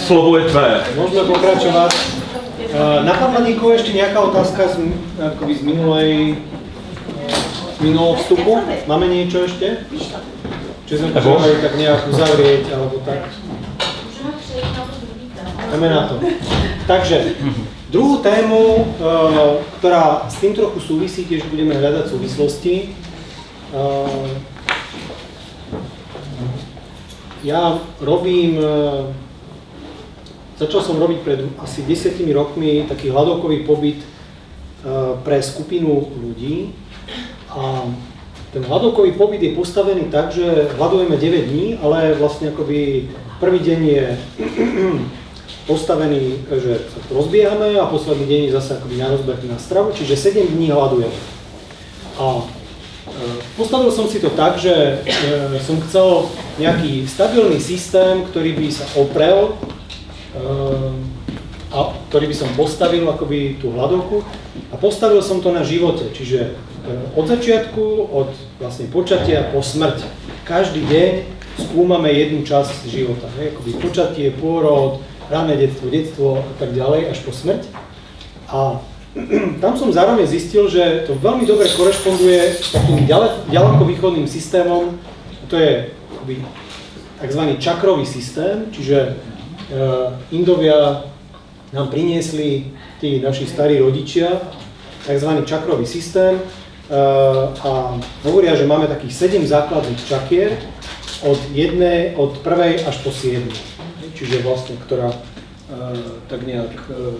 Slovo je tvé. Môžeme pokračovať. Uh, napadla niekoho ešte nejaká otázka z, akoby z minulej z minulého vstupu? Máme niečo ešte? Či sme potrebovali tak nejak uzavrieť, alebo tak? Poďme na to. Takže, druhú tému, uh, ktorá s tým trochu súvisí, tiež budeme hľadať súvislosti. Ja robím, uh, začal som robiť pred asi desiatimi rokmi taký hľadovkový pobyt pre skupinu ľudí. A ten hľadovkový pobyt je postavený tak, že hľadujeme 9 dní, ale vlastne akoby prvý deň je postavený, že sa rozbiehame a posledný deň je zase akoby na rozbeh na stravu, čiže 7 dní hľadujeme. A e, postavil som si to tak, že e, som chcel nejaký stabilný systém, ktorý by sa oprel e, a ktorý by som postavil akoby tú hľadovku a postavil som to na živote, čiže od začiatku, od vlastne počatia po smrť. Každý deň skúmame jednu časť života, hej, akoby počatie, pôrod, ráne detstvo, detstvo a tak ďalej, až po smrť. A tam som zároveň zistil, že to veľmi dobre korešponduje s takým ďalekovýchodným systémom, to je tzv. čakrový systém, čiže uh, Indovia nám priniesli tí naši starí rodičia, tzv. čakrový systém uh, a hovoria, že máme takých 7 základných čakier od jednej, od prvej až po 7 čiže vlastne, ktorá e, tak nejak e,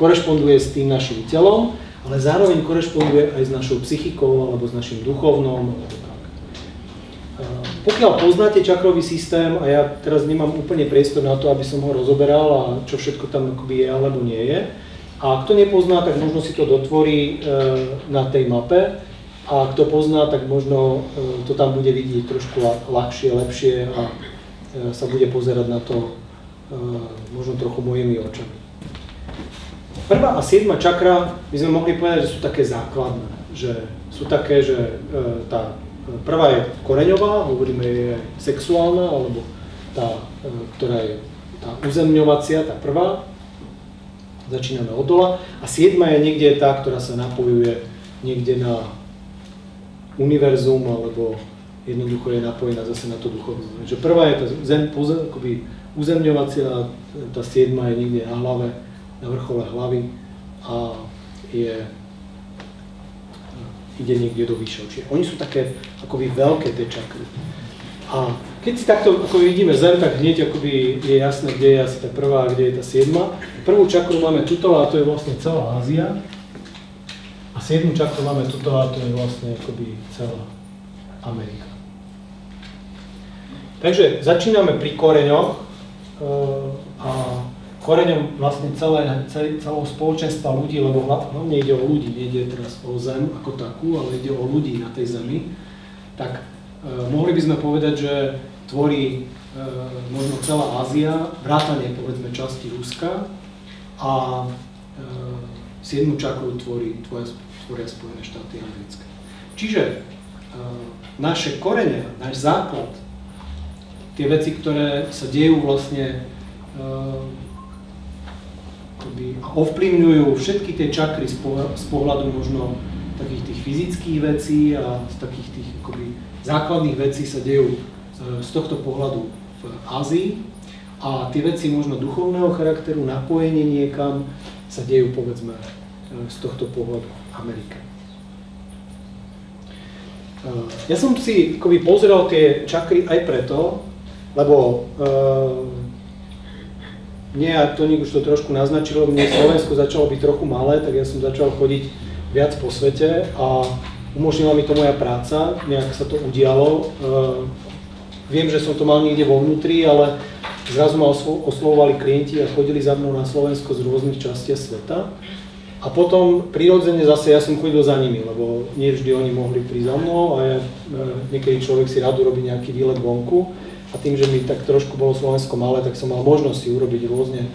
korešponduje s tým našim telom, ale zároveň korešponduje aj s našou psychikou alebo s našim duchovnom. E, pokiaľ poznáte čakrový systém, a ja teraz nemám úplne priestor na to, aby som ho rozoberal a čo všetko tam akoby je alebo nie je, a kto nepozná, tak možno si to dotvorí na tej mape, a kto pozná, tak možno to tam bude vidieť trošku ľahšie, lepšie a sa bude pozerať na to možno trochu mojimi očami. Prvá a siedma čakra by sme mohli povedať, že sú také základné, že sú také, že e, tá prvá je koreňová, hovoríme je sexuálna, alebo tá, e, ktorá je tá uzemňovacia, tá prvá, začíname od dola, a siedma je niekde tá, ktorá sa napojuje niekde na univerzum, alebo jednoducho je napojená zase na to duchovné. Takže prvá je tá zem, akoby uzemňovacia, tá siedma je niekde na hlave, na vrchole hlavy a je, ide niekde do vyššieho. Čiže oni sú také akoby veľké tie čakry. A keď si takto ako vidíme zem, tak hneď akoby je jasné, kde je asi tá prvá a kde je tá siedma. Prvú čakru máme tuto a to je vlastne celá Ázia. A siedmu čakru máme tuto a to je vlastne akoby celá Amerika. Takže začíname pri koreňoch, a koreňom vlastne celé, celého spoločenstva ľudí, lebo hlavne ide o ľudí, nejde teraz o zem ako takú, ale ide o ľudí na tej zemi, tak e, mohli by sme povedať, že tvorí e, možno celá Ázia, vrátanie povedzme časti Ruska a e, siedmu čakru tvorí, tvoria, tvoria Spojené štáty americké. Čiže e, naše korene, náš základ tie veci, ktoré sa dejú vlastne uh, ovplyvňujú všetky tie čakry z, z pohľadu možno takých tých fyzických vecí a z takých tých akoby, základných vecí sa dejú uh, z tohto pohľadu v Ázii a tie veci možno duchovného charakteru, napojenie niekam sa dejú povedzme uh, z tohto pohľadu Amerike. Ja som si akoby pozrel tie čakry aj preto, lebo uh, mne, a Toník už to trošku naznačilo, mne Slovensko začalo byť trochu malé, tak ja som začal chodiť viac po svete a umožnila mi to moja práca, nejak sa to udialo. Uh, viem, že som to mal niekde vo vnútri, ale zrazu ma oslovovali klienti a chodili za mnou na Slovensko z rôznych častí sveta. A potom prirodzene zase ja som chodil za nimi, lebo nie vždy oni mohli prísť za mnou a ja, e, niekedy človek si rád urobí nejaký výlet vonku a tým, že mi tak trošku bolo Slovensko malé, tak som mal možnosť si urobiť rôzne e,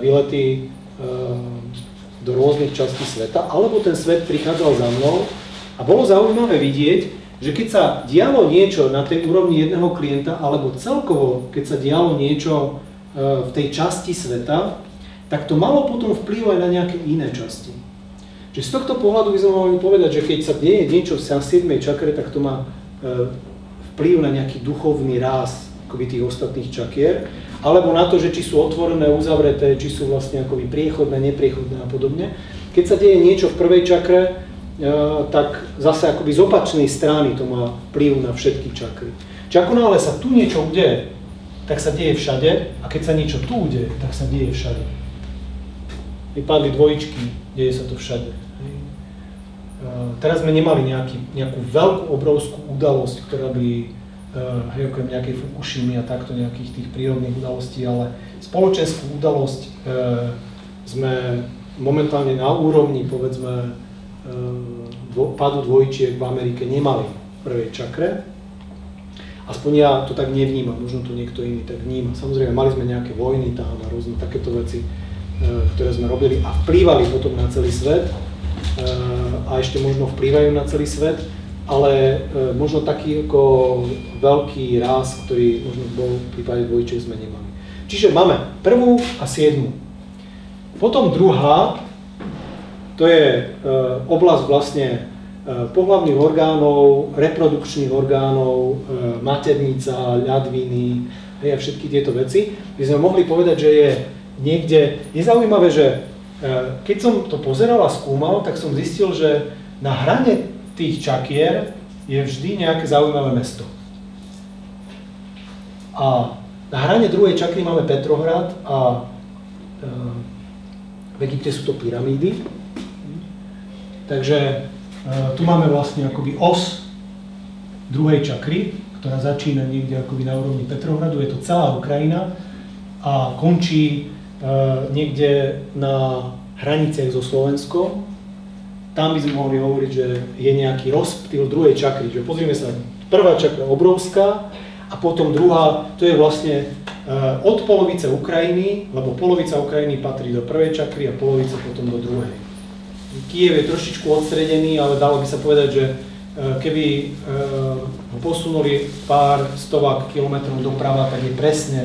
výlety e, do rôznych častí sveta, alebo ten svet prichádzal za mnou a bolo zaujímavé vidieť, že keď sa dialo niečo na tej úrovni jedného klienta, alebo celkovo, keď sa dialo niečo v tej časti sveta, tak to malo potom vplyv aj na nejaké iné časti. Čiže z tohto pohľadu by sme mohli povedať, že keď sa deje niečo v 7. čakre, tak to má e, vplyv na nejaký duchovný ráz akoby tých ostatných čakier, alebo na to, že či sú otvorené, uzavreté, či sú vlastne akoby priechodné, nepriechodné a podobne. Keď sa deje niečo v prvej čakre, e, tak zase akoby z opačnej strany to má vplyv na všetky čakry. Čiže ako náhle sa tu niečo udeje, tak sa deje všade a keď sa niečo tu udeje, tak sa deje všade vypadli dvojičky, deje sa to všade. Teraz sme nemali nejaký, nejakú veľkú, obrovskú udalosť, ktorá by, hej, okrem nejakej Fukushimy a takto nejakých tých prírodných udalostí, ale spoločenskú udalosť e, sme momentálne na úrovni, povedzme, e, dvo, padu dvojčiek v Amerike nemali v prvej čakre. Aspoň ja to tak nevnímam, možno to niekto iný tak vníma. Samozrejme, mali sme nejaké vojny tam a rôzne takéto veci, E, ktoré sme robili a vplývali potom na celý svet a ešte možno vplývajú na celý svet, ale e, možno taký ako veľký ráz, ktorý možno bol v prípade dvojčiek sme nemali. Čiže máme prvú a siedmu. Potom druhá, to je oblasť vlastne pohľavných orgánov, reprodukčných orgánov, maternica, ľadviny a všetky tieto veci. By sme mohli povedať, že je niekde. Je zaujímavé, že e, keď som to pozeral a skúmal, tak som zistil, že na hrane tých čakier je vždy nejaké zaujímavé mesto. A na hrane druhej čakry máme Petrohrad a e, v Egypte sú to pyramídy. Takže e, tu máme vlastne akoby os druhej čakry, ktorá začína niekde akoby na úrovni Petrohradu, je to celá Ukrajina a končí Eh, niekde na hraniciach so Slovenskom, tam by sme mohli hovoriť, že je nejaký rozptyl druhej čakry. Že pozrieme sa, prvá čakra obrovská a potom druhá, to je vlastne eh, od polovice Ukrajiny, lebo polovica Ukrajiny patrí do prvej čakry a polovica potom do druhej. Kiev je trošičku odstredený, ale dalo by sa povedať, že eh, keby ho posunuli pár stovák kilometrov doprava, tak je presne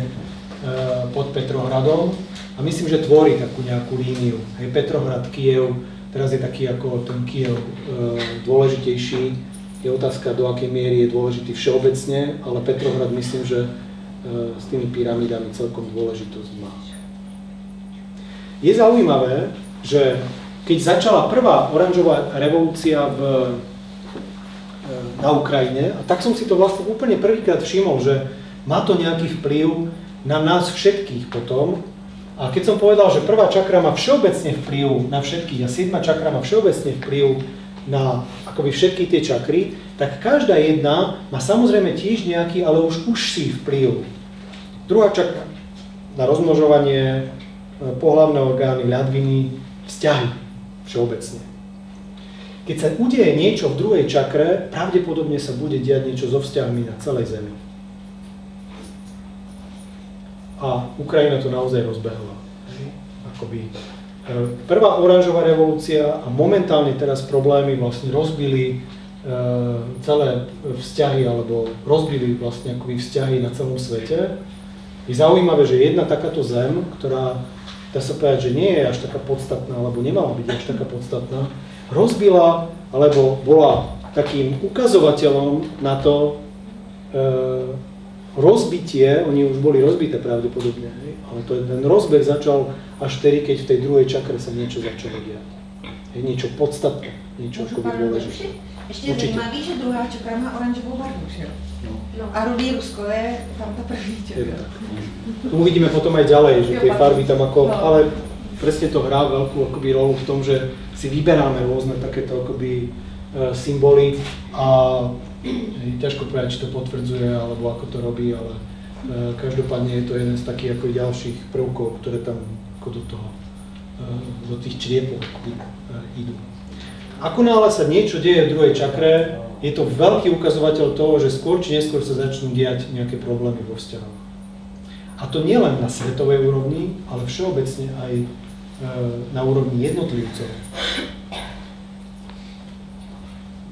pod Petrohradom a myslím, že tvorí takú nejakú líniu. Hej, Petrohrad, Kiev, teraz je taký ako ten Kiev e, dôležitejší. Je otázka, do akej miery je dôležitý všeobecne, ale Petrohrad myslím, že e, s tými pyramidami celkom dôležitosť má. Je zaujímavé, že keď začala prvá oranžová revolúcia v, e, na Ukrajine, a tak som si to vlastne úplne prvýkrát všimol, že má to nejaký vplyv na nás všetkých potom, a keď som povedal, že prvá čakra má všeobecne vplyv na všetkých a siedma čakra má všeobecne vplyv na akoby všetky tie čakry, tak každá jedna má samozrejme tiež nejaký, ale už užší vplyv. Druhá čakra na rozmnožovanie, e, pohlavné orgány, ľadviny, vzťahy všeobecne. Keď sa udeje niečo v druhej čakre, pravdepodobne sa bude diať niečo so vzťahmi na celej Zemi a Ukrajina to naozaj rozbehla. Akoby, e, prvá oranžová revolúcia a momentálne teraz problémy vlastne rozbili e, celé vzťahy, alebo rozbili vlastne akoby vzťahy na celom svete. Je zaujímavé, že jedna takáto zem, ktorá, dá sa povedať, že nie je až taká podstatná, alebo nemala byť až taká podstatná, rozbila, alebo bola takým ukazovateľom na to, e, rozbitie, oni už boli rozbité pravdepodobne, hej? ale to, ten rozbeh začal až vtedy, keď v tej druhej čakre sa niečo začalo diať. Je niečo podstatné, niečo ako by dôležité. Ešte je zajímavý, že druhá čakra má oranžovou barvu, že no. no. A rudý Rusko je tam tá první čakra. Tu uvidíme potom aj ďalej, že tie farby tam ako, no. ale presne to hrá veľkú akoby rolu v tom, že si vyberáme rôzne takéto akoby e, symboly a ťažko povedať, či to potvrdzuje, alebo ako to robí, ale e, každopádne je to jeden z takých ako ďalších prvkov, ktoré tam ako do toho, e, do tých čriepov e, idú. Ako náhle sa niečo deje v druhej čakre, je to veľký ukazovateľ toho, že skôr či neskôr sa začnú diať nejaké problémy vo vzťahoch. A to nielen na svetovej úrovni, ale všeobecne aj na úrovni jednotlivcov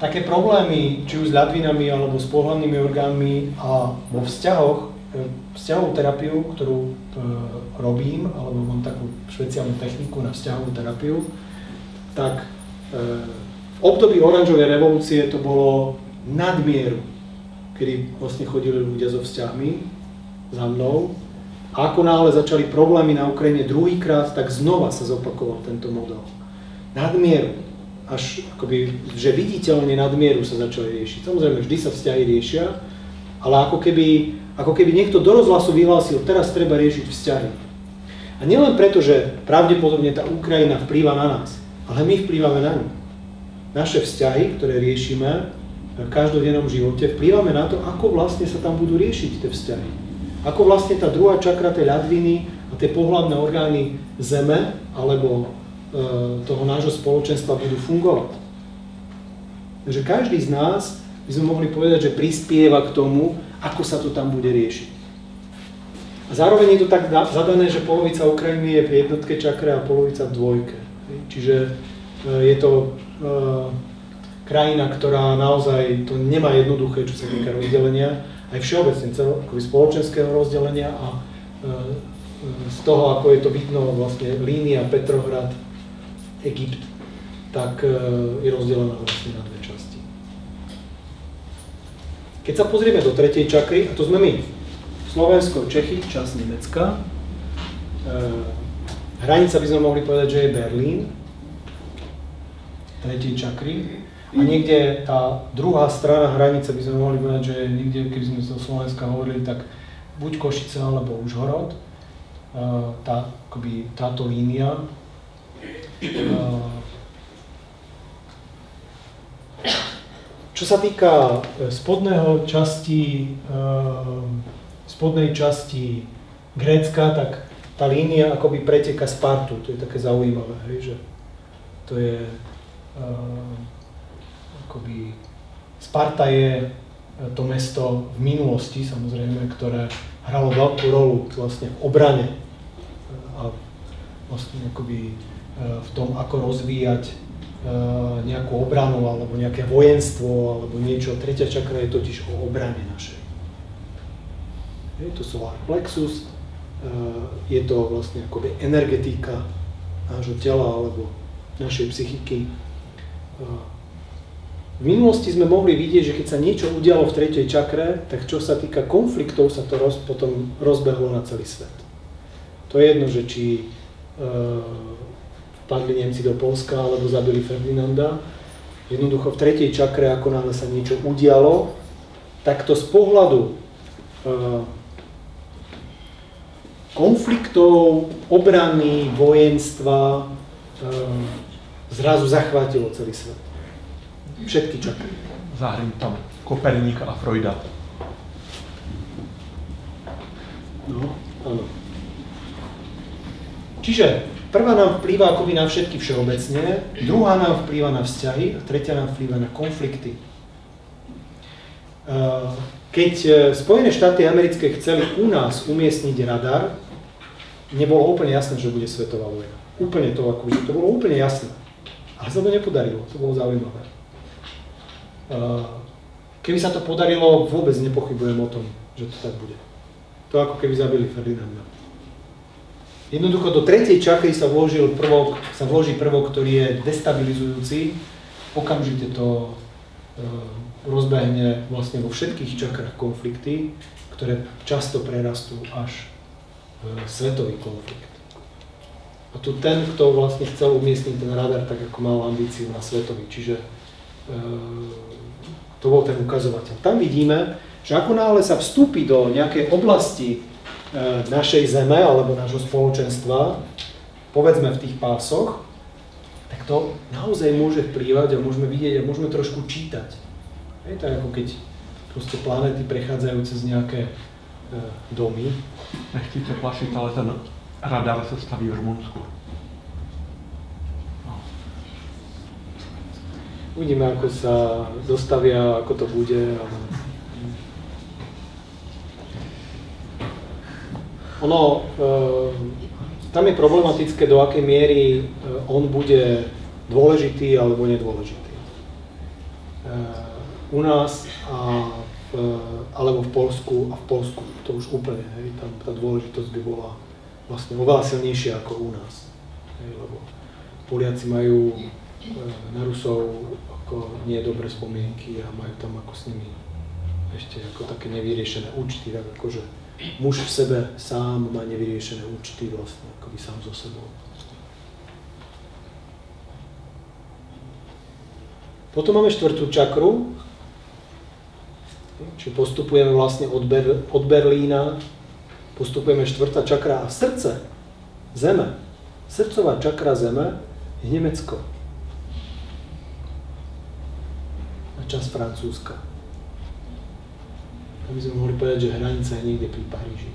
také problémy, či už s ľadvinami alebo s pohľadnými orgánmi a vo vzťahoch vzťahovú terapiu, ktorú e, robím, alebo mám takú špeciálnu techniku na vzťahovú terapiu, tak e, v období oranžovej revolúcie to bolo nadmieru, kedy vlastne chodili ľudia so vzťahmi za mnou. A ako náhle začali problémy na Ukrajine druhýkrát, tak znova sa zopakoval tento model. Nadmieru. Až akoby, že viditeľne nadmieru sa začali riešiť. Samozrejme, vždy sa vzťahy riešia, ale ako keby, ako keby niekto do rozhlasu vyhlásil, teraz treba riešiť vzťahy. A nielen preto, že pravdepodobne tá Ukrajina vplýva na nás, ale my vplývame na ňu. Naše vzťahy, ktoré riešime v každodennom živote, vplývame na to, ako vlastne sa tam budú riešiť tie vzťahy. Ako vlastne tá druhá čakra tej ľadviny a tie pohľadné orgány Zeme alebo toho nášho spoločenstva budú fungovať. Takže každý z nás by sme mohli povedať, že prispieva k tomu, ako sa to tam bude riešiť. A zároveň je to tak zadané, že polovica Ukrajiny je v jednotke čakre a polovica v dvojke. Čiže e, je to e, krajina, ktorá naozaj to nemá jednoduché, čo sa týka rozdelenia, aj všeobecne akoby spoločenského rozdelenia a e, z toho, ako je to vidno vlastne línia Petrohrad, Egypt, tak je rozdelená vlastne na dve časti. Keď sa pozrieme do tretej čakry, a to sme my, Slovensko, Čechy, čas Nemecka, hranica by sme mohli povedať, že je Berlín, tretej čakry. A niekde tá druhá strana hranice by sme mohli povedať, že niekde, keby sme zo Slovenska hovorili, tak buď Košice alebo Užhorod, tá, akoby táto línia. Čo sa týka e, spodného časti, spodnej časti Grécka, tak tá línia akoby preteka Spartu, to je také zaujímavé, hej, že to je uh, akoby Sparta je to mesto v minulosti, samozrejme, ktoré hralo veľkú rolu vlastne v obrane. A vlastne akoby v tom, ako rozvíjať nejakú obranu alebo nejaké vojenstvo alebo niečo. Tretia čakra je totiž o obrane našej. Je to solar plexus, je to vlastne akoby energetika nášho tela alebo našej psychiky. V minulosti sme mohli vidieť, že keď sa niečo udialo v tretej čakre, tak čo sa týka konfliktov, sa to roz, potom rozbehlo na celý svet. To je jedno, že či e, padli Nemci do Polska alebo zabili Ferdinanda. Jednoducho v tretej čakre, ako náhle sa niečo udialo, tak to z pohľadu e, konfliktov, obrany, vojenstva e, zrazu zachvátilo celý svet. Všetky čakry. Zahrním tam Koperníka a Freuda. No, áno. Čiže prvá nám vplýva akoby na všetky všeobecne, druhá nám vplýva na vzťahy a tretia nám vplýva na konflikty. Keď e, Spojené štáty americké chceli u nás umiestniť radar, nebolo úplne jasné, že bude svetová vojna. Úplne to, akoby, to bolo úplne jasné. Ale sa to nepodarilo, to bolo zaujímavé. Keby sa to podarilo, vôbec nepochybujem o tom, že to tak bude. To ako keby zabili Ferdinanda. Jednoducho do tretej čakry sa vložil prvok, sa vloží prvok, ktorý je destabilizujúci, okamžite to e, rozbehne vlastne vo všetkých čakrách konflikty, ktoré často prerastú až v svetový konflikt. A tu ten, kto vlastne chcel umiestniť ten radar tak, ako mal ambíciu na svetový, čiže e, to bol ten ukazovateľ. Tam vidíme, že ako náhle sa vstúpi do nejakej oblasti e, našej zeme alebo nášho spoločenstva, povedzme v tých pásoch, tak to naozaj môže vplývať a môžeme vidieť a môžeme trošku čítať. Je to ako keď proste planety prechádzajú cez nejaké e, domy. Nechcíte plašiť, ale ten radar sa staví v Rumunsku. Uvidíme, ako sa dostavia, ako to bude. Ono, e, tam je problematické, do akej miery e, on bude dôležitý alebo nedôležitý. E, u nás a v alebo v Polsku a v Polsku to už úplne, hej, tam tá dôležitosť by bola vlastne oveľa silnejšia ako u nás. Hej, lebo Poliaci majú na Rusov ako nie dobré spomienky a majú tam ako s nimi ešte ako také nevyriešené účty, tak akože muž v sebe sám má nevyriešené účty vlastne, akoby sám so sebou. Potom máme štvrtú čakru, či postupujeme vlastne od, Ber- od Berlína, postupujeme štvrtá čakra a srdce, zeme, srdcová čakra zeme je Nemecko. A čas Francúzska. Aby sme mohli povedať, že hranica je niekde pri Paríži.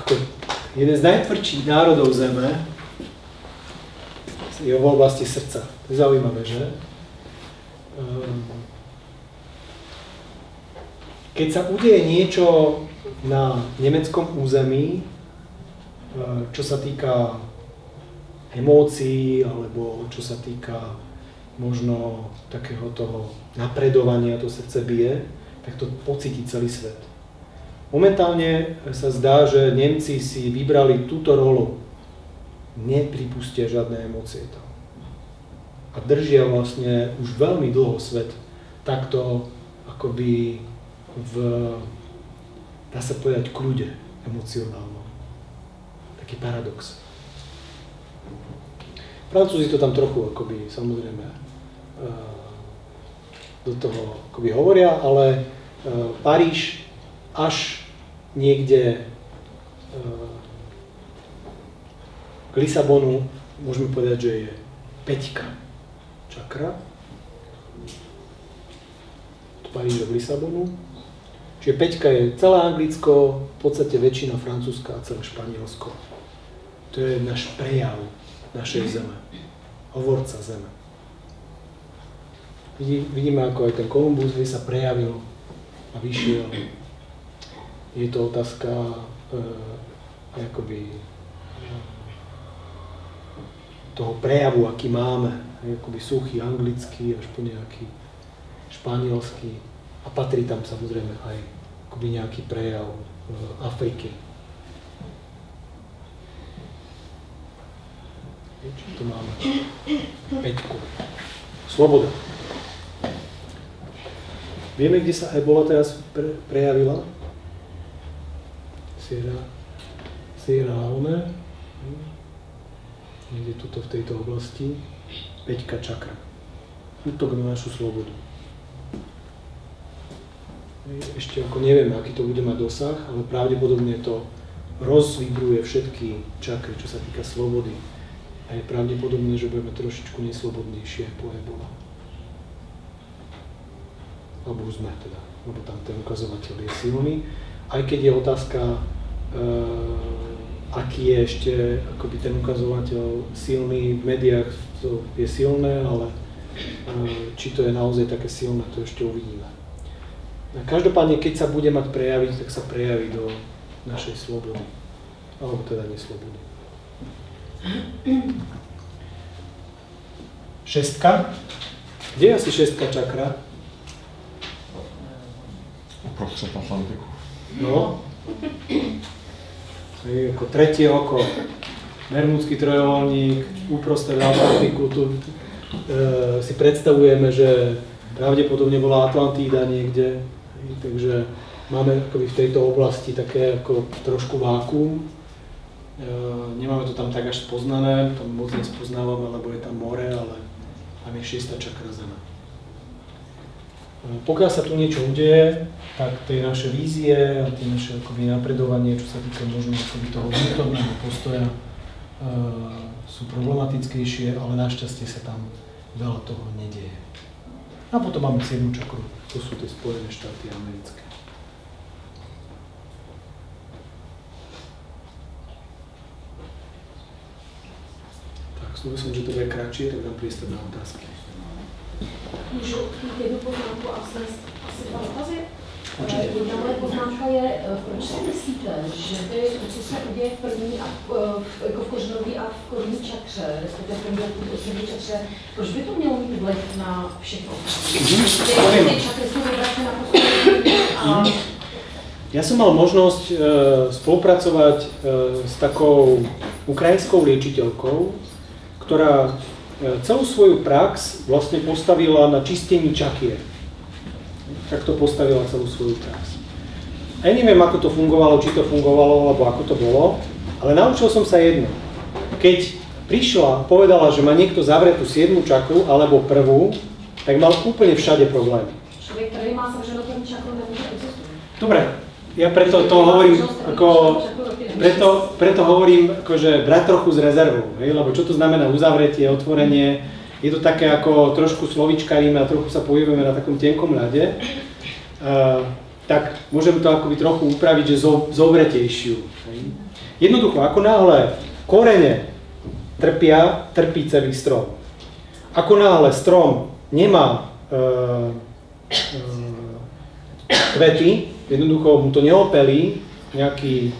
Ako jeden z najtvrdších národov Zeme je v oblasti srdca. To je zaujímavé, že? Ehm, keď sa udeje niečo na nemeckom území, ehm, čo sa týka emócií, alebo čo sa týka možno takého toho napredovania, to srdce bije, tak to pocíti celý svet. Momentálne sa zdá, že Nemci si vybrali túto rolu. Nepripustia žiadne emócie tam. A držia vlastne už veľmi dlho svet takto akoby v, dá sa povedať, kľude emocionálnom. Taký paradox. Francúzi to tam trochu akoby samozrejme eh, do toho akoby hovoria, ale eh, Paríž až niekde eh, k Lisabonu môžeme povedať, že je peťka čakra. Od Paríža k Lisabonu. Čiže peťka je celé Anglicko, v podstate väčšina Francúzska a celé Španielsko. To je náš prejav našej zeme. Hovorca zeme. Vidíme, ako aj ten Kolumbus sa prejavil a vyšiel je to otázka e, akoby toho prejavu, aký máme, akoby suchý anglický až po nejaký španielský a patrí tam samozrejme aj akoby nejaký prejav e, Afriky. Čo tu máme? Peťku. Sloboda. Vieme, kde sa ebola teraz pre, prejavila? Sierra, Sierra Leone, niekde tuto v tejto oblasti, Peťka čakra. Útok na našu slobodu. Ešte ako nevieme, aký to bude mať dosah, ale pravdepodobne to rozvibruje všetky čakry, čo sa týka slobody. A je pravdepodobné, že budeme trošičku neslobodnejšie po ebola. Alebo už sme teda, lebo tam ten ukazovateľ je silný. Aj keď je otázka, Eh, aký je ešte akoby ten ukazovateľ silný, v médiách to je silné, ale eh, či to je naozaj také silné, to ešte uvidíme. Každopádne, keď sa bude mať prejaviť, tak sa prejaví do našej slobody. Alebo teda neslobody. Šestka. Kde je asi šestka čakra? Uprostred Atlantiku. No. Hej, ako tretie oko, Bermudský trojuholník, uprostred Atlantiku, tu e, si predstavujeme, že pravdepodobne bola Atlantída niekde, takže máme akoby v tejto oblasti také ako trošku vákuum. E, nemáme to tam tak až spoznané, tam moc nespoznávame, lebo je tam more, ale tam je šiesta čakra zeme. Pokiaľ sa tu niečo udeje, tak tie naše vízie a tie naše akoby napredovanie, čo sa týka možno akoby toho vnútorného postoja, e, sú problematickejšie, ale našťastie sa tam veľa toho nedieje. A potom máme 7 čakru, to sú tie Spojené štáty americké. Tak, slúbil som, že to bude kratšie, tak dám priestor na otázky. Můžu jednu poznámku a asi dva dotazy? Určitě. Jedna moje poznámka je, eh, proč si myslíte, že by co se uděje v první a v, jako v kořenový a v korunní čakře, respektive v první a v osobní čakře, proč by to mělo mít vliv na všechno? Mm-hmm. Ty čakry jsou vybrané na a mhm. ja som mal možnosť e, spolupracovať e, s takou ukrajinskou liečiteľkou, ktorá e, celú svoju prax vlastne postavila na čistení čakier. Tak to postavila celú svoju prax. Ja neviem, ako to fungovalo, či to fungovalo, alebo ako to bolo, ale naučil som sa jedno. Keď prišla, povedala, že má niekto zavretú 7 čakru alebo prvú, tak mal úplne všade problémy. Dobre, ja preto to hovorím, ako, preto, preto hovorím, akože brať trochu z rezervou, hej, lebo čo to znamená uzavretie, otvorenie, je to také ako trošku slovičkaríme a trochu sa pohybujeme na takom tenkom ľade, uh, tak môžem to akoby trochu upraviť, že zo, zovretejšiu. Jednoducho, ako náhle korene trpia, trpí celý strom. Ako náhle strom nemá uh, uh, kvety, jednoducho mu to neopelí, nejaký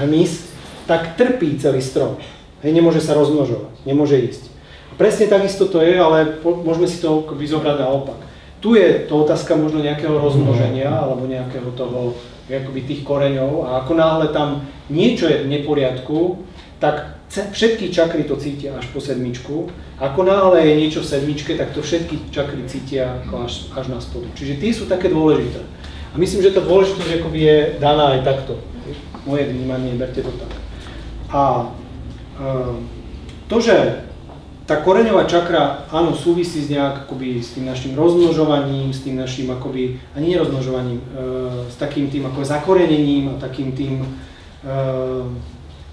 hmyz, tak trpí celý strom. Hej, nemôže sa rozmnožovať, nemôže ísť. A presne takisto to je, ale môžeme si to vyzobrať naopak. Tu je to otázka možno nejakého rozmnoženia alebo nejakého toho, akoby tých koreňov a ako náhle tam niečo je v neporiadku, tak všetky čakry to cítia až po sedmičku. Ako náhle je niečo v sedmičke, tak to všetky čakry cítia až, až na spodu. Čiže tie sú také dôležité. A myslím, že tá dôležitosť je daná aj takto. Moje vnímanie, berte to tak. A to, že tá koreňová čakra, áno, súvisí s nejak akoby s tým našim rozmnožovaním, s tým našim akoby, ani nerozmnožovaním, e, s takým tým ako zakorenením a takým tým e,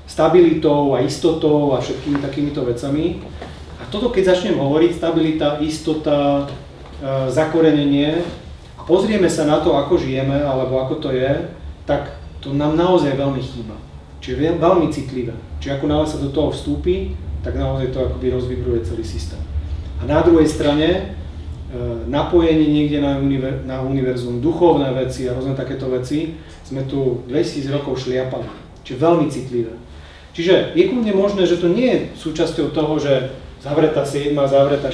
stabilitou a istotou a všetkými takýmito vecami. A toto, keď začnem hovoriť, stabilita, istota, e, zakorenenie, a pozrieme sa na to, ako žijeme, alebo ako to je, tak to nám naozaj veľmi chýba. Čiže veľmi citlivé. Čiže ako náhle sa do toho vstúpi, tak naozaj to akoby rozvibruje celý systém. A na druhej strane, e, napojenie niekde na, univer, na univerzum, duchovné veci a rôzne takéto veci, sme tu 2000 rokov šliapali. Čiže veľmi citlivé. Čiže je kľudne možné, že to nie je súčasťou toho, že zavretá 7, zavretá,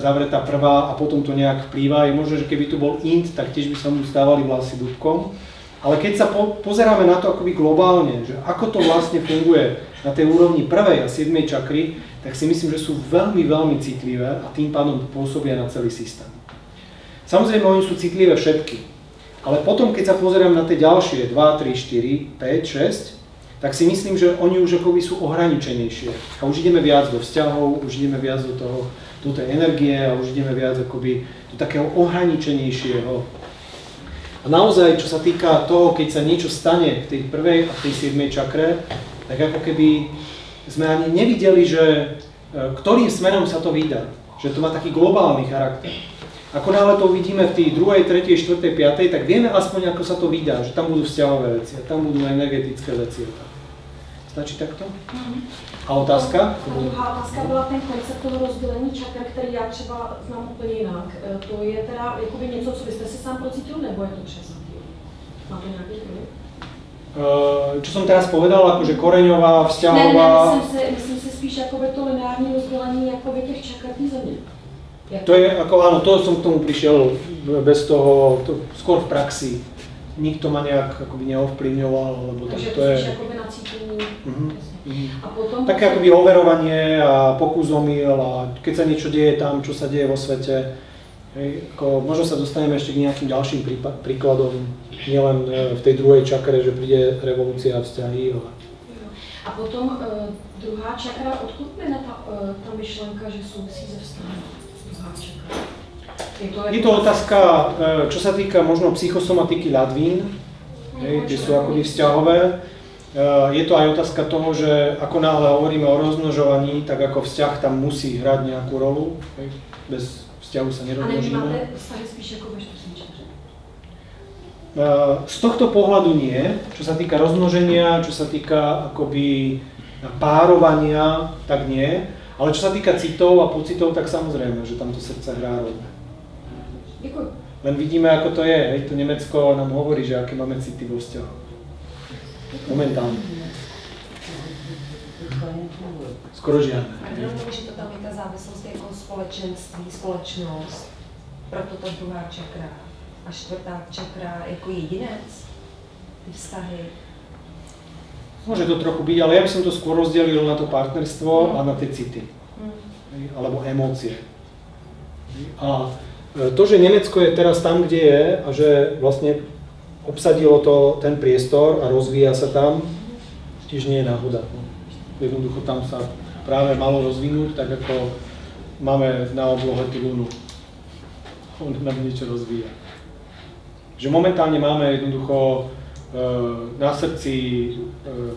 zavretá prvá a potom to nejak vplýva. Je možné, že keby tu bol int, tak tiež by sa mu stávali vlasy dúbkom. Ale keď sa po, pozeráme na to akoby globálne, že ako to vlastne funguje na tej úrovni prvej a 7 čakry, tak si myslím, že sú veľmi, veľmi citlivé a tým pádom pôsobia na celý systém. Samozrejme, oni sú citlivé všetky. Ale potom, keď sa pozerám na tie ďalšie 2, 3, 4, 5, 6, tak si myslím, že oni už akoby sú ohraničenejšie. A už ideme viac do vzťahov, už ideme viac do toho, do tej energie a už ideme viac akoby do takého ohraničenejšieho. A naozaj, čo sa týka toho, keď sa niečo stane v tej prvej a v tej siedmej čakre, tak ako keby sme ani nevideli, že e, ktorým smerom sa to vydá. Že to má taký globálny charakter. Ako náhle to uvidíme v tej druhej, tretej, štvrtej, piatej, tak vieme aspoň, ako sa to vydá, že tam budú vzťahové veci a tam budú energetické veci. Stačí takto? Mm. A otázka? Druhá otázka byla ten koncept toho rozdělení čakr, který já třeba znám úplně jinak. E, to je teda jakoby něco, co byste si sám pocitil, nebo je to přes Má to nějaký vliv? Čo som teraz povedal, akože koreňová, vzťahová... Ne, ne, myslím si, myslím si spíš jakoby to lineární rozdělení jakoby těch čakr země. To je ako, áno, to som k tomu prišiel bez toho, to, skôr v praxi nikto ma nejak akoby neovplyvňoval, lebo tak to je... akoby na cítení. Uh-huh. Uh-huh. A potom... Také akoby overovanie a pokus omyl a keď sa niečo deje tam, čo sa deje vo svete, hej, ako, možno sa dostaneme ešte k nejakým ďalším prípad, príkladom, nielen e, v tej druhej čakre, že príde revolúcia a vzťahy. Ale... A potom uh, druhá čakra, odkud plyne tá, uh, tá myšlenka, že súvisí se vzťahom? Druhá čakra. Je to otázka, e, čo sa týka možno psychosomatiky ľadvín, tie sú akoby vzťahové. E, je to aj otázka toho, že ako náhle hovoríme o rozmnožovaní, tak ako vzťah tam musí hrať nejakú rolu. Bez vzťahu sa nerozmnožíme. A nevnímate vzťahy spíš ako ve e, z tohto pohľadu nie, čo sa týka rozmnoženia, čo sa týka akoby párovania, tak nie. Ale čo sa týka citov a pocitov, tak samozrejme, že tam to srdce hrá rolu. Len vidíme, ako to je. Hej, to Nemecko nám hovorí, že aké máme city vo vzťahu. Momentálne. Skoro žiadne. A nedomluví, že to tam je ta závislost jako společenství, společnost, proto ta druhá čakra a čtvrtá čakra jako jedinec, ty vztahy. Môže to trochu byť, ale ja by som to skôr rozdelil na to partnerstvo a na tie city. Hmm. Alebo emócie. A to, že Nemecko je teraz tam, kde je a že vlastne obsadilo to, ten priestor a rozvíja sa tam, tiež nie je náhoda. Jednoducho tam sa práve malo rozvinúť, tak ako máme na oblohe tú lunu. On nám niečo rozvíja. Že momentálne máme jednoducho e, na srdci e,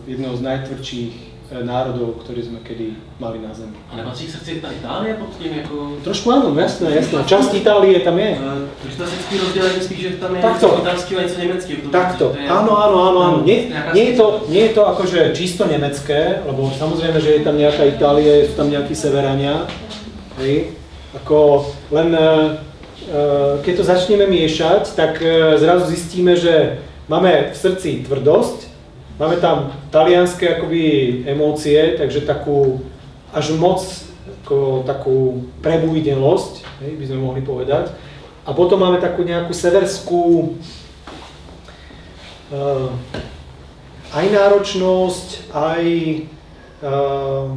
jedného z najtvrdších e, národov, ktorý sme kedy mali na Zemi. A nepatří k srdci ta Itálie pod tím jako... Trošku áno, jasné, jasné. Časť Itálie tam je. Takže to asický rozdělení spíš, že tam je Takto. italský a tom Takto, je- áno, áno, áno, áno. Nie, Nejaká nie, je to, nie je to akože čisto nemecké, lebo samozrejme, že je tam nejaká Itálie, sú tam nejakí severania, hej, ako len e, e, keď to začneme miešať, tak e, zrazu zistíme, že máme v srdci tvrdosť, máme tam talianské akoby emócie, takže takú až moc ako, takú prebújdenlosť, hej, by sme mohli povedať. A potom máme takú nejakú severskú uh, aj náročnosť, aj uh,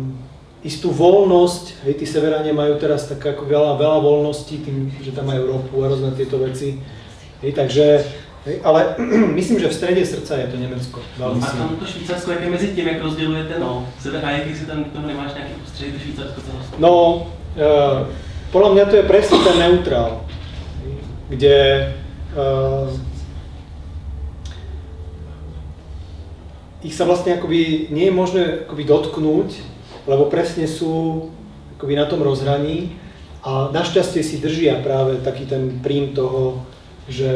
istú voľnosť. Hej, tí severania majú teraz tak ako veľa, veľa voľností tým, že tam majú ropu a rôzne tieto veci. Hej, takže, hej, ale myslím, že v strede srdca je to Nemecko. Veľmi A tam to Švýcarsko, jak je mezi tím, jak rozděluje ten No. a jaký si tam k tomu nemáš nějaký postřeh, to Švýcarsko celost. No, uh, podľa mňa to je presne ten neutrál, kde uh, ich sa vlastne akoby nie je možné akoby dotknúť, lebo presne sú akoby na tom rozhraní a našťastie si držia práve taký ten prím toho, že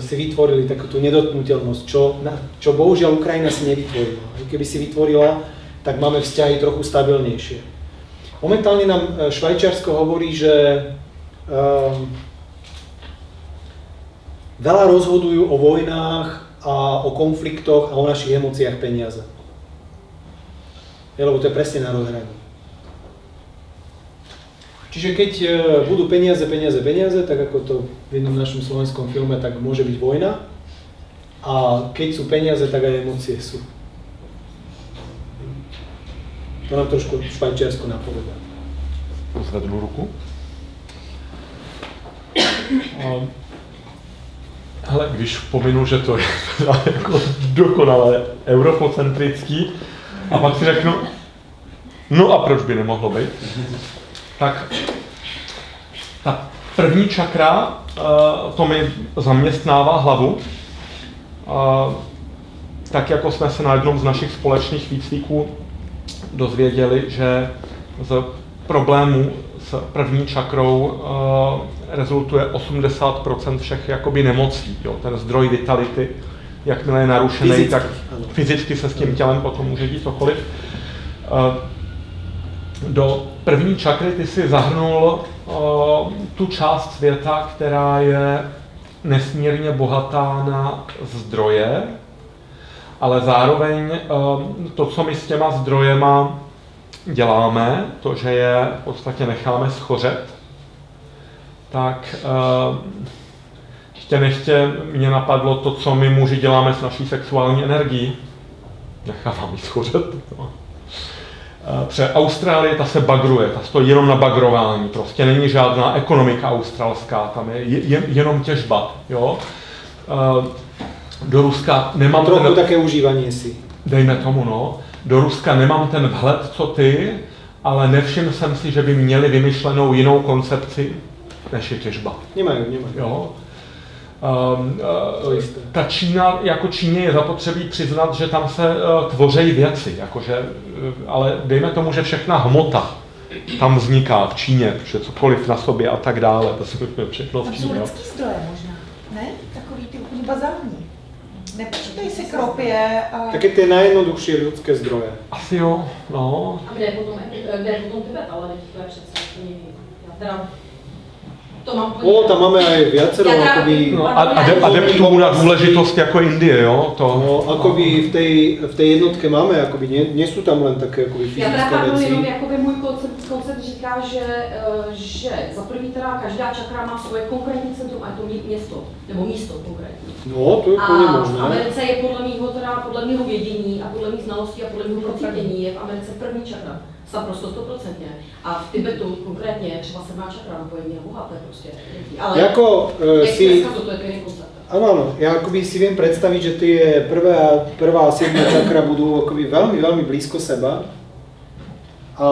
si vytvorili takú tú nedotknutelnosť, čo, na, čo bohužiaľ Ukrajina si nevytvorila. Aj Keby si vytvorila, tak máme vzťahy trochu stabilnejšie. Momentálne nám e, Švajčiarsko hovorí, že um, veľa rozhodujú o vojnách a o konfliktoch a o našich emóciách peniaze. Je, lebo to je presne na rozhraní. Čiže keď e, budú peniaze, peniaze, peniaze, tak ako to v jednom našom slovenskom filme, tak môže byť vojna. A keď sú peniaze, tak aj emócie sú. To nám trošku Švajčiarsko napovedá. Zvednu ruku. A, hele, když pominu, že to je jako dokonale europocentrický, a pak si řeknu, no a proč by nemohlo být, tak ta první čakra, eh, to mi zaměstnává hlavu. Eh, Tak jako jsme se na jednom z našich společných výcviků dozvěděli, že z problémů s první čakrou uh, rezultuje 80% všech jakoby nemocí. Jo? Ten zdroj vitality, jakmile je narušený, Fyzicky, tak ano. fyzicky se s tím tělem potom může dít cokoliv. Do první čakry ty si zahrnul uh, tu část světa, která je nesmírně bohatá na zdroje, ale zároveň um, to, co my s těma zdrojema děláme, to, že je v podstatě necháme schořet, tak um, chtě nechtě mě napadlo to, co my muži děláme s naší sexuální energií. Nechávám ji schořet. No. Eh, Pře Austrálie ta se bagruje, ta stojí jenom na bagrování, prostě není žádná ekonomika australská, tam je, je jenom těžba, jo. Eh, Do Ruska nemám Trochu ten, také užívanie si. dejme tomu, no, do Ruska nemám ten vhled, co ty, ale nevšiml jsem si, že by měli vymyšlenou jinou koncepci, než je těžba. Nemajú, nemajú. Jo? Um, To uh, isté. Ta Čína, jako Číně je zapotřebí přiznat, že tam se uh, tvoří věci, jakože, uh, ale dejme tomu, že všechna hmota tam vzniká v Číně, že cokoliv na sobě a tak dále, to si všechno Tam v jsou Číně. jo. lidský zdroje možná, ne? Takový ty úplně bazální. Nepočítají se kropě a... Také tie najjednoduchšie ľudské zdroje. Asi jo, no. A kde je potom, kde je potom Tibet, ale teď to je přece teda to mám O, tam máme aj viacero, Ja akoby, No, a, a de, adeptů na důležitost jako Indie, jo? To, no, akoby v tej, v tej jednotke máme, akoby, nie, nie sú tam len také akoby Já teda fyzické chápu veci. jenom, jakoby můj koncept, koncept říká, že, eh, že za první teda každá čakra má svoje konkrétní centrum a je to město, nebo místo konkrétní. No, to je úplne A v možné. Americe je podle mého teda, podle mého vědění a podle mých znalostí a podle mého procítění je v Americe první čakra. Naprosto stoprocentně. A v Tibetu konkrétně třeba sedmá čakra, je mě Boha, to je prostě. Ale Jako e, jak si, si... to je pěkný koncept. áno, áno, ja akoby si viem predstaviť, že tie prvá, prvá a siedma čakra budú akoby veľmi, veľmi blízko seba. A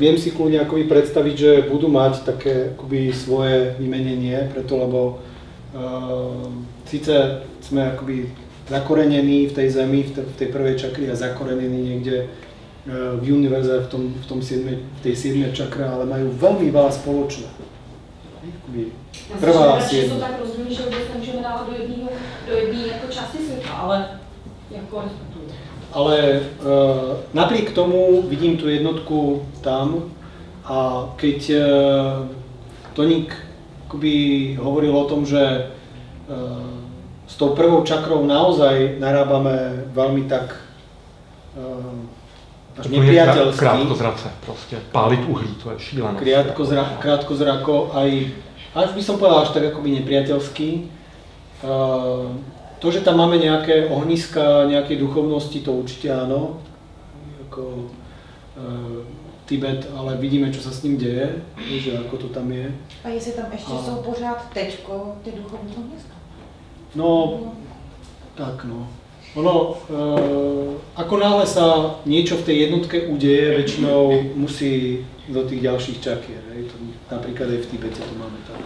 viem si kľudne akoby predstaviť, že budú mať také akoby svoje vymenenie, preto lebo uh, síce sme akoby zakorenení v tej zemi, v, te, v tej prvej čakri a zakorenení niekde v univerze, v, tom, v, tom siedme, v tej siedmej čakre, ale majú veľmi veľa spoločné. Prvá že siedma. to tak rozumím, že vůbec nemůžeme dávat do jedného, do jedné jako části světa, ale jako. Ale e, napriek tomu vidím tú jednotku tam a keď e, Toník akoby hovoril o tom, že e, s tou prvou čakrou naozaj narábame veľmi tak e, krát, nepriateľsky, krátkozrace, prostě pálit uhlí, to je šílené. krátko, zra, krátko zrako, aj, až by som povedal až tak akoby nepriateľský. Uh, to, že tam máme nejaké ohniska nejakej duchovnosti, to určite áno, ako uh, Tibet, ale vidíme, čo sa s ním deje, že ako to tam je. A jestli tam ještě A- jsou pořád teďko ty duchovní města? No, tak no. Ono, uh, ako náhle sa niečo v tej jednotke udeje, väčšinou musí do tých ďalších čakier. Hej. To, napríklad aj v Tibete to máme tak.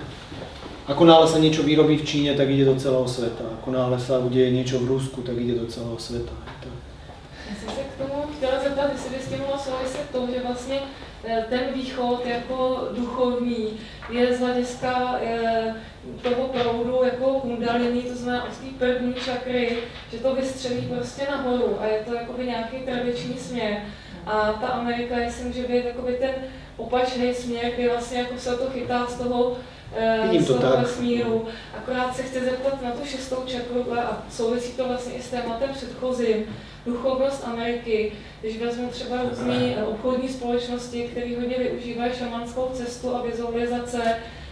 Ako náhle sa niečo vyrobí v Číne, tak ide do celého sveta. Ako náhle sa udeje niečo v Rusku, tak ide do celého sveta. Hej. Tak. Já jsem se k tomu chtěla zeptat, jestli by s tím mohla souviset to, že vlastně eh, ten východ jako duchovní je z hlediska eh, toho proudu jako kundalini, to znamená od té první čakry, že to vystřelí prostě nahoru a je to jakoby nějaký tradiční směr. A ta Amerika, jestli může být jakoby ten opačný směr, kdy vlastně jako se to chytá z toho, eh, Vidím z to toho tak. vesmíru. Akorát se chci zeptat na tu šestou čakru a souvisí to vlastně i s tématem předchozím. Duchovnost Ameriky, když vezmu třeba různé obchodní společnosti, které hodně využívají šamanskou cestu a vizualizace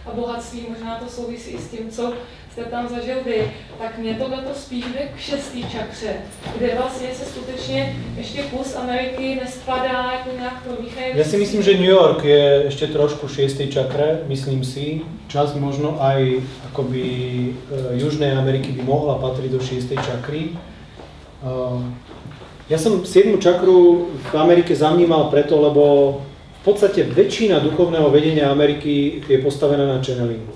a bohatství, možná to souvisí i s tím, co jste tam zažil vy, tak mě tohle to spíš jde k šestý čakře, kde vlastně se skutečně ještě kus Ameriky nespadá jako nějak promíchají. Ja si myslím, že New York je ešte trošku 6. čakre, myslím si. Časť možno aj akoby e, Južnej Ameriky by mohla patriť do 6. čakry. E, ja som 7. čakru v Amerike zavnímal preto, lebo v podstate väčšina duchovného vedenia Ameriky je postavená na channelingu.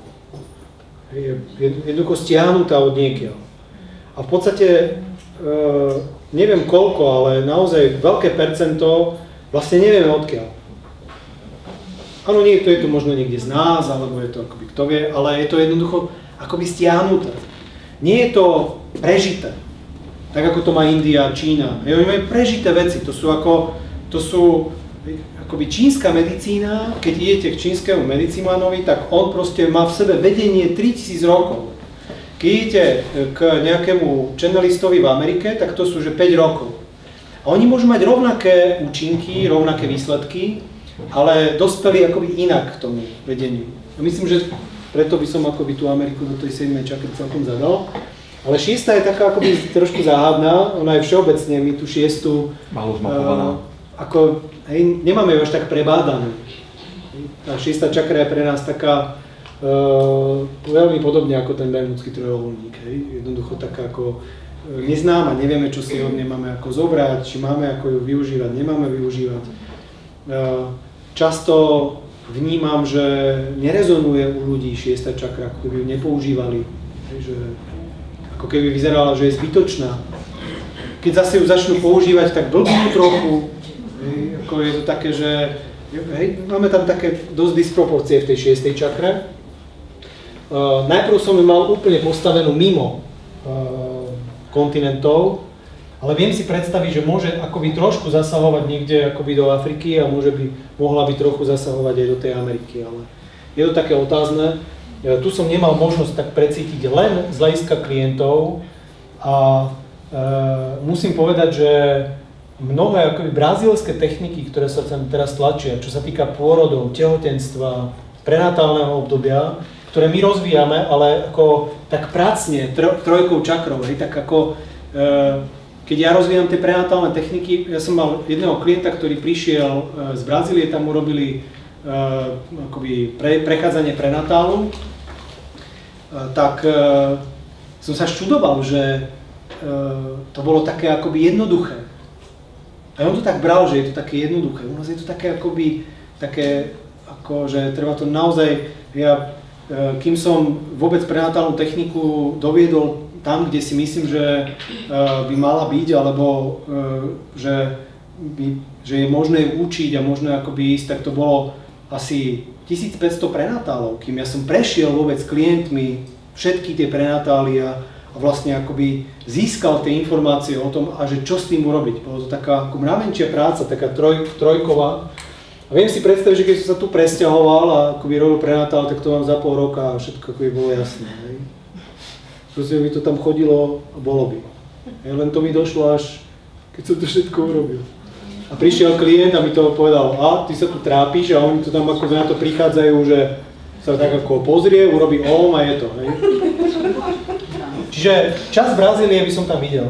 Je jed- jednoducho stiahnutá od niekiaľ. A v podstate, e, neviem koľko, ale naozaj veľké percento vlastne nevieme odkiaľ. Áno, nie, to je to možno niekde z nás, alebo je to akoby kto vie, ale je to jednoducho akoby stiahnuté. Nie je to prežité, tak ako to má India, Čína. Hej, oni majú prežité veci, to sú ako, to sú akoby čínska medicína, keď idete k čínskemu medicímanovi, tak on proste má v sebe vedenie 3000 rokov. Keď idete e, k nejakému channelistovi v Amerike, tak to sú že 5 rokov. A oni môžu mať rovnaké účinky, rovnaké výsledky, ale dospeli akoby inak k tomu vedeniu. A myslím, že preto by som akoby tú Ameriku do tej 7. čakry celkom zadal. Ale šiesta je taká akoby trošku záhadná, ona je všeobecne, my tú šiestu Málo zmapovaná. eh, ako, hej, nemáme ju až tak prebádanú. Tá šiesta čakra je pre nás taká uh, veľmi podobne ako ten bermudský trojuholník. Hej. Jednoducho taká ako eh, neznáma, nevieme, čo si od nej máme ako zobrať, či máme ako ju využívať, nemáme využívať. Uh, často vnímam, že nerezonuje u ľudí šiesta čakra, keby ju nepoužívali. Hej, že ako keby vyzerala, že je zbytočná. Keď zase ju začnú používať, tak blbú trochu. Hej, ako je to také, že hej, máme tam také dosť disproporcie v tej šiestej čakre. Uh, najprv som ju mal úplne postavenú mimo uh, kontinentov, ale viem si predstaviť, že môže akoby trošku zasahovať niekde akoby do Afriky a môže by, mohla by trochu zasahovať aj do tej Ameriky, ale je to také otázne. E, tu som nemal možnosť tak precítiť len z hľadiska klientov a e, musím povedať, že mnohé akoby brazílske techniky, ktoré sa tam teraz tlačia, čo sa týka pôrodov, tehotenstva, prenatálneho obdobia, ktoré my rozvíjame, ale ako tak pracne, tro, trojkou čakrov, hej, tak ako e, keď ja rozvíjam tie prenatálne techniky, ja som mal jedného klienta, ktorý prišiel e, z Brazílie, tam urobili akoby pre, prechádzanie prenatálu, uh, tak uh, som sa študoval, že to bolo také akoby jednoduché. A on to tak bral, že je to také jednoduché. U nás je to také akoby, také ako, že treba to naozaj, ja, kým som vôbec prenatálnu techniku doviedol tam, kde si myslím, že eh, by mala byť, alebo eh, že, by, že je možné učiť a možné akoby ísť, tak to bolo asi 1500 prenatálov, kým ja som prešiel vôbec klientmi všetky tie prenatály a, vlastne akoby získal tie informácie o tom a že čo s tým urobiť. Bolo to taká ako mravenčia práca, taká troj, trojková. A viem si predstaviť, že keď som sa tu presťahoval a akoby robil prenatál, tak to mám za pol roka a všetko akoby bolo jasné. Hej. Proste by to tam chodilo a bolo by. Len to mi došlo až, keď som to všetko urobil. A prišiel klient a mi to povedal, a ty sa tu trápiš a oni to tam ako na to prichádzajú, že sa tak ako pozrie, urobí om a je to, hej. Čiže čas Brazílie by som tam videl.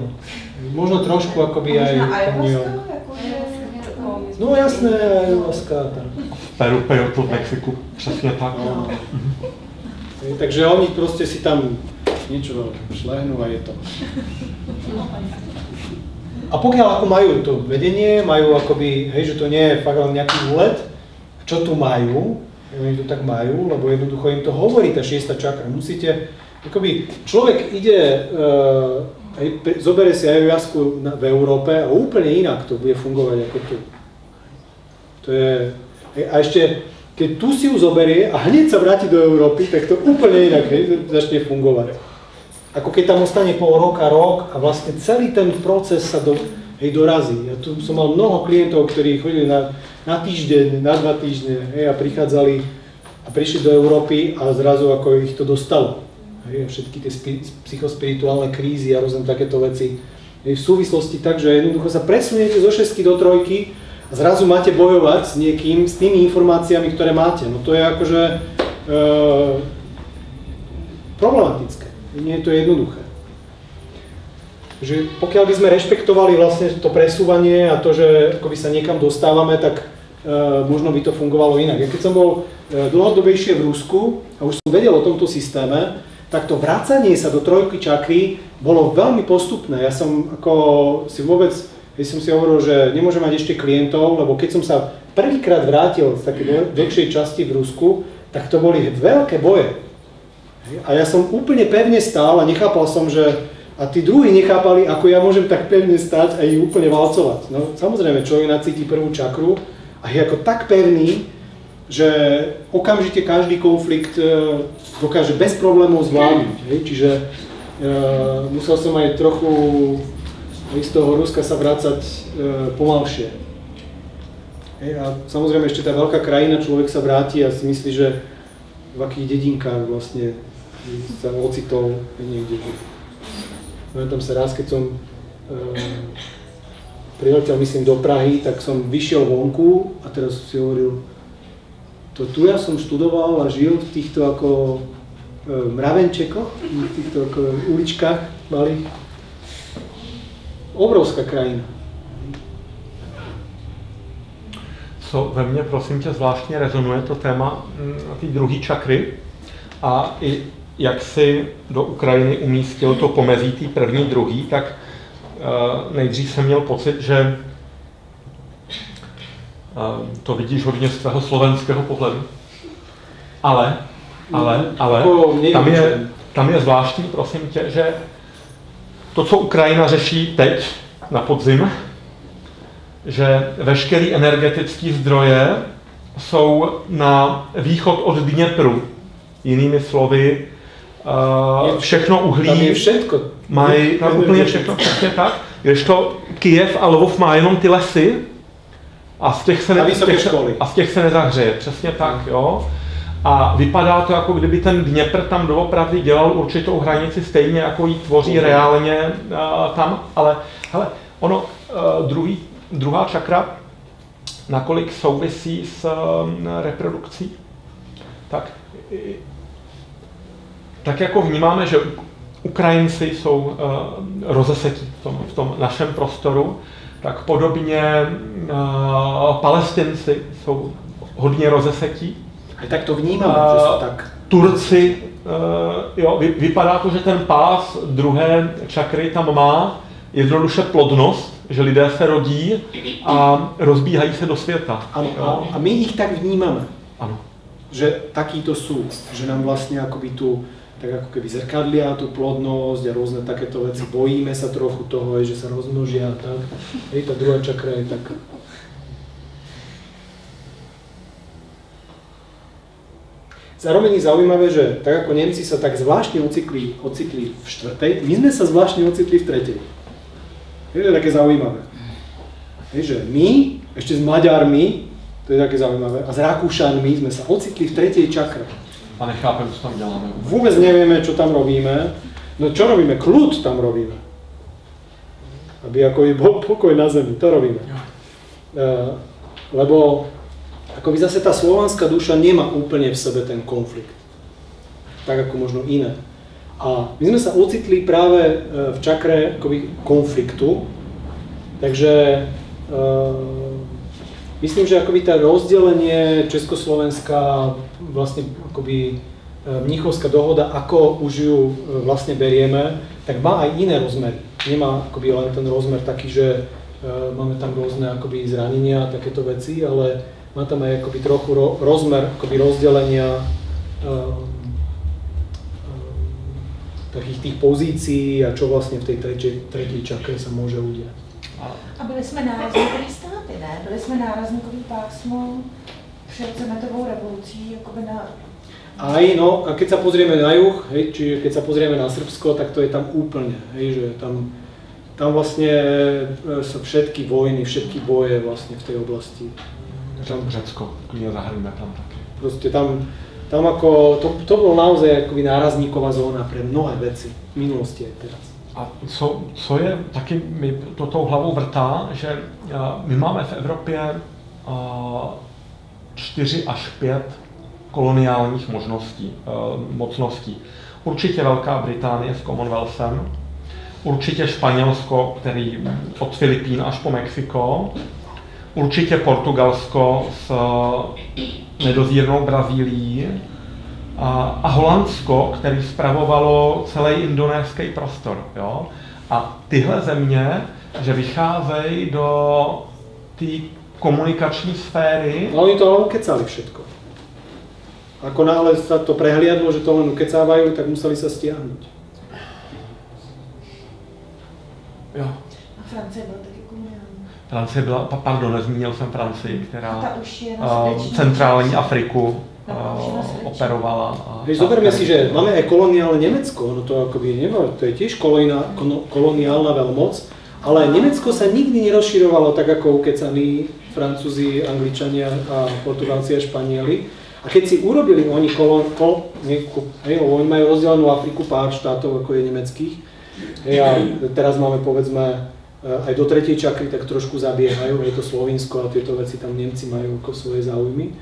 Možno trošku akoby aj... No jasné, ayahuasca. Peru, Peru, to v Mexiku, přesně tak. No. Takže oni proste si tam niečo šlehnú a je to. A pokiaľ ako majú to vedenie, majú akoby, hej, že to nie je fakt len nejaký úlet, čo tu majú, oni to tak majú, lebo jednoducho im to hovorí tá šiesta čakra. Musíte, akoby človek ide, uh, hej, zoberie si aj jasku v Európe a úplne inak to bude fungovať ako tu. To je, hej, a ešte, keď tu si ju zoberie a hneď sa vráti do Európy, tak to úplne inak hej, začne fungovať ako keď tam ostane pol roka, rok a vlastne celý ten proces sa do, hej, dorazí. Ja tu som mal mnoho klientov, ktorí chodili na, na týždeň, na dva týždne hej, a prichádzali a prišli do Európy a zrazu ako ich to dostalo. Hej, všetky tie psychospirituálne krízy a rôzne takéto veci. Hej, v súvislosti tak, že jednoducho sa presuniete zo šestky do trojky a zrazu máte bojovať s niekým, s tými informáciami, ktoré máte. No to je akože e, problematické. Nie je to jednoduché. Že pokiaľ by sme rešpektovali vlastne to presúvanie a to, že akoby sa niekam dostávame, tak e, možno by to fungovalo inak. Ja keď som bol e, dlhodobejšie v Rusku a už som vedel o tomto systéme, tak to vracanie sa do trojky čakry bolo veľmi postupné. Ja som ako si vôbec, keď som si hovoril, že nemôžem mať ešte klientov, lebo keď som sa prvýkrát vrátil z takej dlhšej časti v Rusku, tak to boli veľké boje. A ja som úplne pevne stál a nechápal som, že a tí druhí nechápali, ako ja môžem tak pevne stať a ich úplne valcovať. No samozrejme, človek nacíti prvú čakru a je ako tak pevný, že okamžite každý konflikt e, dokáže bez problémov zvládnuť. Hej? Čiže e, musel som aj trochu z toho Ruska sa vrácať e, pomalšie. Hej? A samozrejme ešte tá veľká krajina, človek sa vráti a si myslí, že v akých dedinkách vlastne sa ocitol niekde. Pamätám sa raz, keď som e, priletel, myslím, do Prahy, tak som vyšiel vonku a teraz si hovoril, to tu ja som študoval a žil v týchto ako e, mravenčekoch, v týchto ako uličkách malých. Obrovská krajina. Co ve mně, prosím tě, zvláštně rezonuje to téma mm, té druhé čakry a i jak si do Ukrajiny umístil to pomezí té první, druhý, tak uh, nejdřív jsem měl pocit, že uh, to vidíš hodně z tvého slovenského pohledu. Ale, ale, mm, ale, tam je, tam je zvláštní, prosím tě, že to, co Ukrajina řeší teď na podzim, že veškeré energetické zdroje jsou na východ od Dněpru. Jinými slovy, uh, všechno uhlí tam je všetko. mají tam úplně všechno, přesně tak. Když to Kijev a Lvov má jenom ty lesy a z těch se, ne, z těch, školy. a z těch se nezahřeje, přesně tak, jo. A vypadá to, jako kdyby ten Dněpr tam doopravdy dělal určitou hranici, stejně jako ji tvoří reálně uh, tam, ale hele, ono, uh, druhý, druhá čakra, nakolik souvisí s uh, reprodukcí, tak, tak jako vnímáme, že Ukrajinci jsou uh, rozesetí v tom, v tom našem prostoru, tak podobně uh, palestinci jsou hodně rozesetí. Aj tak to vnímame, uh, že sa tak... Turci, jo, vy, vypadá to, že ten pás druhé čakry tam má jednoduše plodnost, že lidé se rodí a rozbíhají se do světa. Ano, a, a my ich tak vnímame. Ano. Že takíto sú, že nám vlastne akoby tu tak ako keby zrkadlia tú plodnosť a rôzne takéto veci. Bojíme sa trochu toho, že sa rozmnožia a tak. Hej, tá druhá čakra je tak... Zároveň je zaujímavé, že tak ako Nemci sa tak zvláštne ocitli, ocitli v štvrtej, my sme sa zvláštne ocitli v tretej. Je to také zaujímavé. Je, že my, ešte s Maďarmi, to je také zaujímavé, a s Rakúšanmi sme sa ocitli v tretej čakre. A nechápem, co tam děláme. Vôbec nevieme, čo tam robíme. No čo robíme? Kľud tam robíme. Aby ako by bol pokoj na zemi, to robíme. Uh, lebo ako by zase tá slovanská duša nemá úplne v sebe ten konflikt. Tak ako možno iné. A my sme sa ocitli práve e, v čakre akoby konfliktu, takže uh, myslím, že akoby tá rozdelenie Československa, vlastne akoby e, Mnichovská dohoda, ako už ju e, vlastne berieme, tak má aj iné rozmery. Nemá akoby len ten rozmer taký, že uh, máme tam rôzne akoby zranenia a takéto veci, ale má tam aj akoby trochu ro, rozmer akoby rozdelenia uh, takých tých pozícií a čo vlastne v tej tretej, tretej čakre sa môže udiať. A byli jsme nárazníkový státy, ne? Byli jsme nárazníkový pásmo před cementovou revolucí, jakoby na... Aj, no, a keď sa pozrieme na juh, hej, čiže keď sa pozrieme na Srbsko, tak to je tam úplne, hej, že tam, tam vlastne e, sa všetky vojny, všetky boje vlastne v tej oblasti. Tam Řecko, klidně zahrneme tam taky. Proste tam, tam ako, to, to bolo naozaj akoby nárazníková zóna pre mnohé veci, v minulosti aj teraz. A co, co je taky, mi to tou hlavou vrtá, že uh, my máme v Evropě uh, 4 až 5 koloniálních možností, uh, mocností. Určitě Velká Británie s Commonwealthem, určitě Španělsko, který od Filipín až po Mexiko, určitě Portugalsko s nedozírnou Brazílií a, a Holandsko, který spravovalo celý indonéský prostor. Jo? A tyhle země, že vycházejí do té komunikační sféry. No oni to len ukecali všetko. Ako náhle sa to prehliadlo, že to len ukecávajú, tak museli sa stiahnuť. Jo. A Francie byla taky komunální. Francie byla, pa- pardon, nezmínil jsem Francii, která Ta už je na uh, centrální. Afriku uh, operovala. Vieš, zoberme si, že máme aj koloniálne Nemecko, no to akoby nemá, to je tiež koloniálna, koloniálna veľmoc, ale Nemecko sa nikdy nerozširovalo tak, ako ukecaní Francúzi, Angličania a Portugálci a Španieli. A keď si urobili oni kolon, kol, nie, ko- hej, oni majú rozdelenú Afriku pár štátov, ako je nemeckých, hej, a teraz máme povedzme eh, aj do tretej čakry tak trošku zabiehajú, je to Slovinsko a tieto veci tam Nemci majú ako svoje záujmy,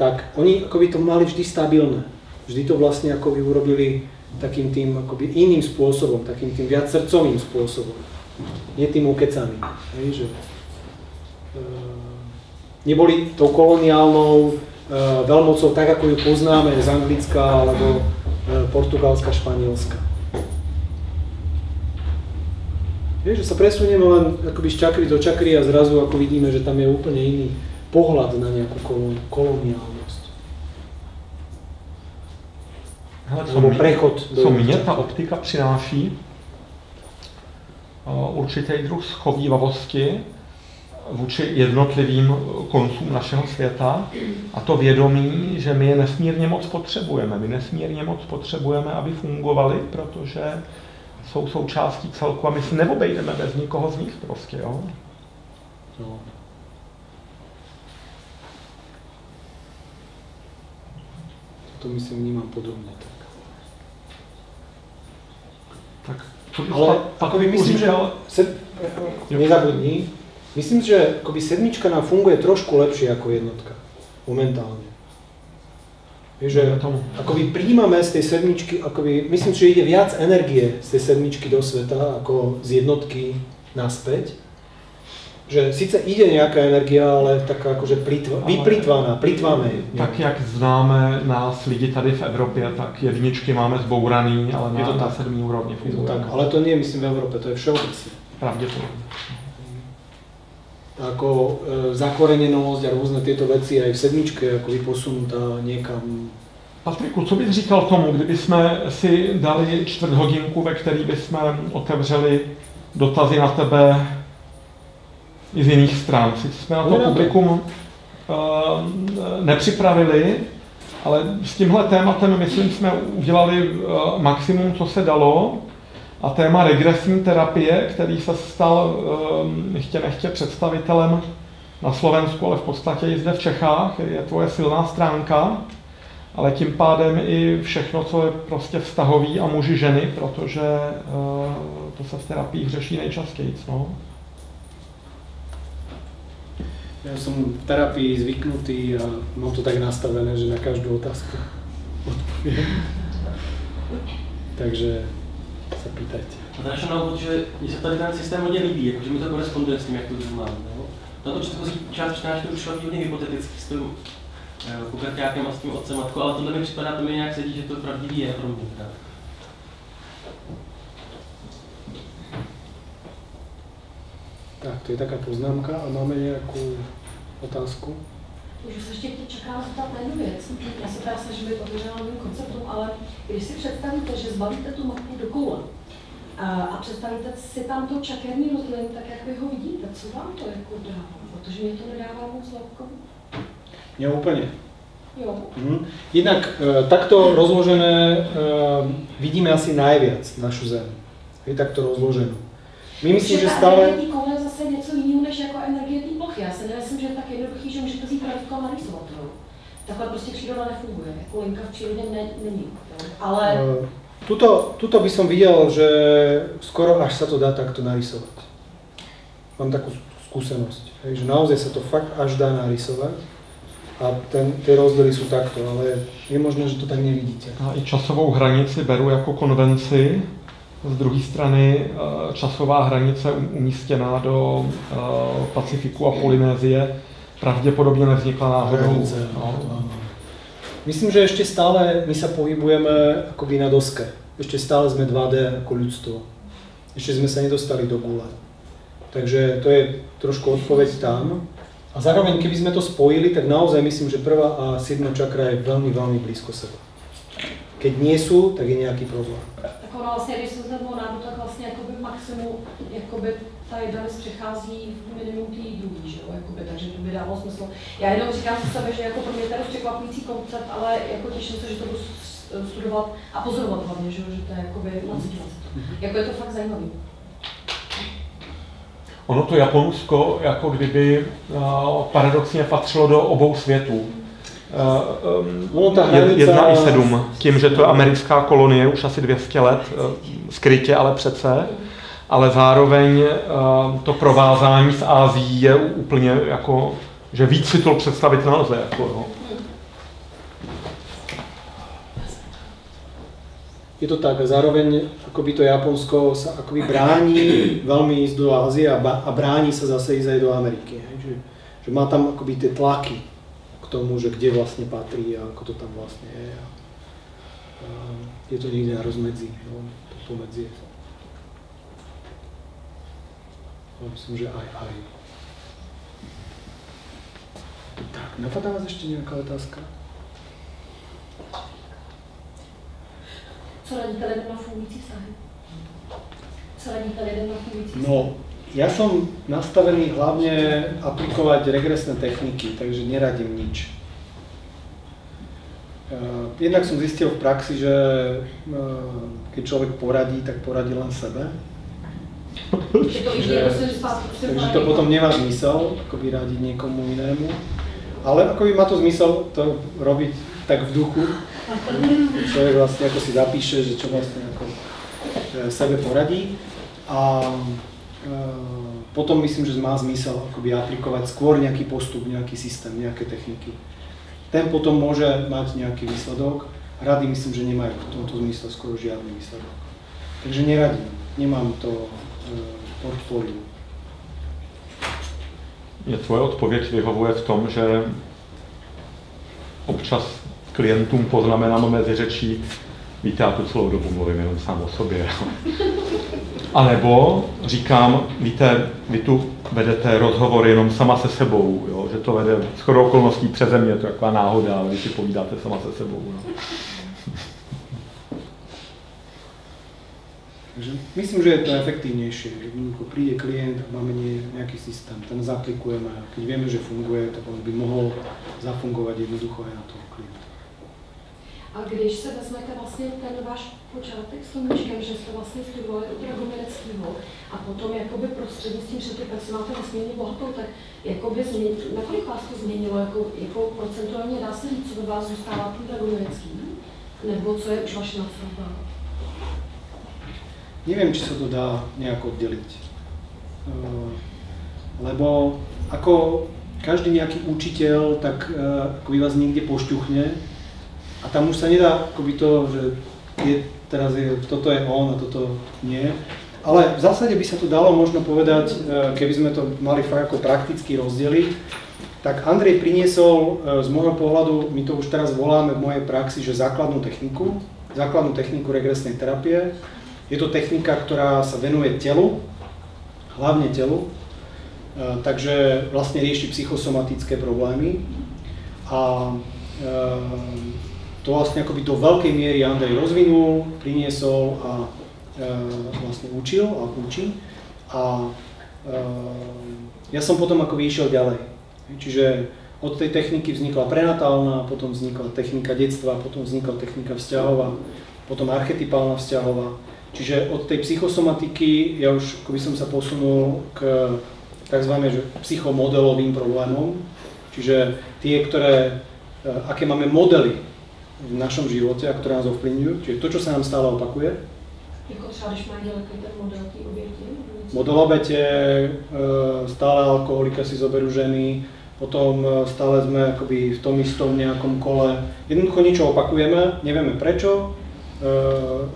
tak oni akoby to mali vždy stabilné. Vždy to vlastne akoby urobili takým tým akoby iným spôsobom, takým tým viac srdcovým spôsobom. Nie tým ukecaným. Hej, že, e, neboli tou koloniálnou veľmocou tak, ako ju poznáme z Anglicka alebo e, Portugalska, Španielska. Vieš, že sa presunieme len akoby z čakry do čakry a zrazu ako vidíme, že tam je úplne iný pohľad na nejakú kolon, koloniálnosť. Hele, co, Nebo mě, prechod do co mě ta optika přináší, uh, určitý druh schovývavosti vůči jednotlivým koncům našeho světa a to vědomí, že my je nesmírně moc potřebujeme. My nesmírně moc potřebujeme, aby fungovali, protože jsou součástí celku a my se neobejdeme bez nikoho z nich prostě, jo. No. to myslím vnímam podobne. Tak. Tak co Ale pa- akoby myslím, že sed, nezabudni, myslím, že akoby sedmička nám funguje trošku lepšie ako jednotka. Momentálne. Vieš, že tomu. akoby príjmame z tej sedmičky, akoby, myslím, že ide viac energie z tej sedmičky do sveta ako z jednotky naspäť. Že síce ide nejaká energia, ale taká akože plitva, vyplitvaná, plitváme ju. Tak jak známe nás lidi tady v Evropě, tak jedničky máme zbouraný, ale Je to na, na sedmý úrovni funguje. tak, ale to nie je myslím v Európe, to je všeobecne. Pravděpodobně. Ako e, zakorenenosť a rôzne tieto veci aj v sedmičke je ako posunutá niekam. Patriku, co bys říkal tomu, kdyby jsme si dali čtvrt hodinku, ve který bychom otevřeli dotazy na tebe i z jiných stran. Sice jsme na to. publikum uh, nepřipravili, ale s tímhle tématem, myslím, jsme udělali uh, maximum, co se dalo. A téma regresní terapie, který se stal um, chtě nechtě představitelem na Slovensku, ale v podstatě i zde v Čechách, je tvoje silná stránka, ale tím pádem i všechno, co je prostě vztahový a muži ženy, protože uh, to se v terapii řeší nejčastěji. No? Ja som v terapii zvyknutý a mám to tak nastavené, že na každú otázku odpoviem. Takže sa pýtajte. A to na úvod, že mně se tady ten systém hodně líbí, jako, že mi to koresponduje s tím, jak to vnímám. No? Na to předchozí část přednášky už šla hodně hypoteticky s tím eh, kukrťákem a s tím otcem matkou, ale tohle mi připadá, to mi nějak sedí, že to pravdivý je pro mě. Tak. Tak, to je taká poznámka a máme nejakú otázku? Můžu se ještě čeká na jednu věc. Já se teda snažím být otevřená novým konceptům, ale když si představíte, že zbavíte tu mapu do koule a, a představíte si tam to čakerní rozdělení, tak jak vy ho vidíte, co vám to jako dává? Protože mě to nedává moc lehko. Nie úplne. Jo. Mhm. Inak e, takto rozložené e, vidíme asi najviac našu Zem. Je takto rozloženú. My myslím, že ta stále... energie zase něco jiného než jako energie té plochy. Já si nemyslím, že je tak jednoduchý, a narýsovat to. Takhle prostě příroda nefunguje. Jako linka v přírodě ne, není. Ale E, Tuto, tuto by som videl, že skoro až sa to dá takto narysovať. Mám takú skúsenosť, hej, že naozaj sa to fakt až dá narysovať a ten, tie rozdiely sú takto, ale je možné, že to tak nevidíte. A i časovou hranici beru jako konvenci. Z druhé strany eh, časová hranice um- umístěná do eh, Pacifiku a Polynézie pravděpodobně nevznikla náhodou. No. áno. Myslím, že ešte stále my sa pohybujeme akoby na doske. Ešte stále sme 2D ako ľudstvo. Ešte sme sa nedostali do gule. Takže to je trošku odpoveď tam. A zároveň, keby sme to spojili, tak naozaj myslím, že prvá a siedma čakra je veľmi, veľmi blízko seba. Keď nie sú, tak je nejaký problém. tak ono vlastně, když se zvednou nádu, tak vlastně jakoby maximum, jakoby ta jedna přechází v minimum druhý, že jo, jakoby, takže to by dávalo smysl. Já jenom říkám si sebe, že jako pro mě to je dost překvapující koncept, ale jako těším se, že to budu studovat a pozorovat hlavně, že, že to je jakoby nacítila to. Jako je to fakt zajímavý. Ono to Japonsko jako kdyby eh, paradoxně patřilo do obou světů. Eh, Ono ta je- hranice- Jedna i sedm, tím, že to je americká kolonie už asi 200 let, eh, skrytě, ale přece, ale zároveň eh, to provázání s Ázií je úplně jako, že víc si to představit nelze. Jako, no. Je to tak zároveň akoby to Japonsko sa akoby bráni veľmi ísť do Ázie a, a bráni sa zase ísť aj do Ameriky. Hej? Že, že má tam akoby tie tlaky k tomu, že kde vlastne patrí a ako to tam vlastne je. A, a je to niekde na rozmedzi, no, to pomedzie. No, myslím, že aj, aj. Tak, napadá vás ešte nejaká otázka? Co radíte lidem na fungující vztahy? Co radíte lidem na fungující vztahy? No, ja som nastavený hlavne aplikovať regresné techniky, takže neradím nič. Uh, Jednak som zistil v praxi, že uh, keď človek poradí, tak poradí len sebe. Že- Takže to potom nemá zmysel, akoby radiť niekomu inému. Ale akoby má to zmysel to robiť tak v duchu, človek vlastne ako si zapíše, že čo vlastne ako e, sebe poradí. A e, potom myslím, že má zmysel akoby aplikovať skôr nejaký postup, nejaký systém, nejaké techniky. Ten potom môže mať nejaký výsledok. Rady myslím, že nemajú v tomto zmysle skoro žiadny výsledok. Takže neradím, nemám to e, portfóliu. Mě tvoje odpověď vyhovuje v tom, že občas klientům poznamenám mezi řečí, víte, já tu celou dobu mluvím jenom sám o sobě. A nebo říkám, víte, vy tu vedete rozhovor jenom sama se sebou, jo? že to vede s chodou okolností přeze mě, to je taková náhoda, ale vy si povídáte sama se sebou. No. Takže myslím, že je to efektívnejšie. Jednoducho príde klient a máme nejaký systém, ten zaplikujeme a keď vieme, že funguje, tak on by mohol zafungovať jednoducho aj na toho klienta. A když se vezmete vlastně ten váš počátek s Tomičkem, že jste vlastně studovali u Dragomireckého a potom jakoby prostřednictvím, praxe máte nesmírně bohatou, tak jakoby změn, nakolik vás to změnilo, jako, jako procentuálně dá se říct, co by vás zůstává ten Dragomirecký? Nebo co je už vaše nadstavba? Neviem, či sa to dá nejako oddeliť. Eh, lebo ako každý nejaký učiteľ, tak eh, ako by vás niekde pošťuchne a tam už sa nedá akoby to, že je, teraz je, toto je on a toto nie. Ale v zásade by sa to dalo možno povedať, eh, keby sme to mali fakt ako prakticky rozdeliť, tak Andrej priniesol z môjho pohľadu, my to už teraz voláme v mojej praxi, že základnú techniku, základnú techniku regresnej terapie, je to technika, ktorá sa venuje telu, hlavne telu, e, takže vlastne rieši psychosomatické problémy a e, to vlastne akoby do veľkej miery Andrej rozvinul, priniesol a e, vlastne učil a učí. A ja som potom ako išiel ďalej. Čiže od tej techniky vznikla prenatálna, potom vznikla technika detstva, potom vznikla technika vzťahová, potom archetypálna vzťahová. Čiže od tej psychosomatiky ja už by som sa posunul k tzv. psychomodelovým problémom, čiže tie, ktoré, e, aké máme modely v našom živote a ktoré nás ovplyvňujú, čiže to, čo sa nám stále opakuje. Jako třeba, když ten model té oběti? Model obete, e, stále alkoholika si zoberú ženy, potom e, stále sme akoby v tom istom nejakom kole. Jednoducho niečo opakujeme, nevieme prečo,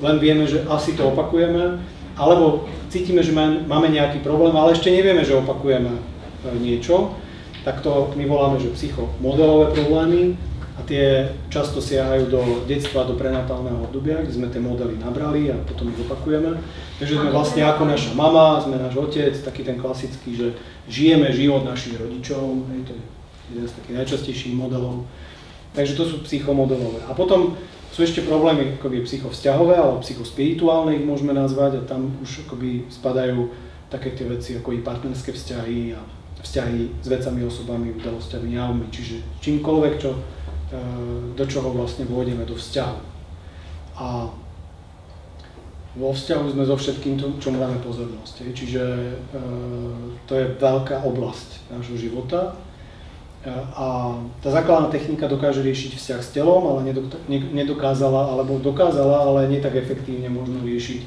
len vieme, že asi to opakujeme, alebo cítime, že máme nejaký problém, ale ešte nevieme, že opakujeme eh, niečo, tak to my voláme, že psychomodelové problémy a tie často siahajú do detstva, do prenatálneho obdobia, kde sme tie modely nabrali a potom ich opakujeme. Takže sme vlastne ako naša mama, sme náš otec, taký ten klasický, že žijeme život našich rodičov, hej, to je jeden z takých najčastejších modelov. Takže to sú psychomodelové. A potom sú ešte problémy akoby psychovzťahové alebo psychospirituálne ich môžeme nazvať a tam už akoby spadajú také tie veci ako i partnerské vzťahy a vzťahy s vecami, osobami, udalosťami, javmi, čiže čímkoľvek, čo, e, do čoho vlastne vôjdeme do vzťahu. A vo vzťahu sme so všetkým, čo dáme pozornosť. Čiže e, to je veľká oblasť nášho života a tá základná technika dokáže riešiť vzťah s telom, ale nedokázala, alebo dokázala, ale nie tak efektívne možno riešiť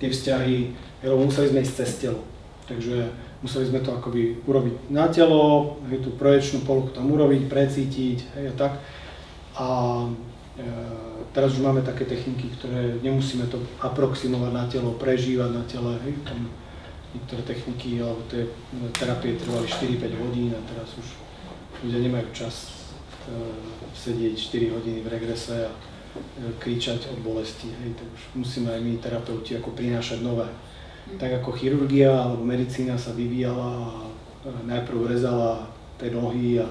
tie vzťahy, lebo museli sme ísť cez telo. Takže museli sme to akoby urobiť na telo, hej, tú projekčnú polohu tam urobiť, precítiť, hej, a tak. A e, teraz už máme také techniky, ktoré nemusíme to aproximovať na telo, prežívať na tele, hej, tam niektoré techniky alebo tie terapie trvali 4-5 hodín a teraz už ľudia nemajú čas uh, sedieť 4 hodiny v regrese a uh, kričať od bolesti. Hej, tak už musíme aj my terapeuti ako prinášať nové. Mm. Tak ako chirurgia alebo medicína sa vyvíjala a uh, najprv rezala tie nohy a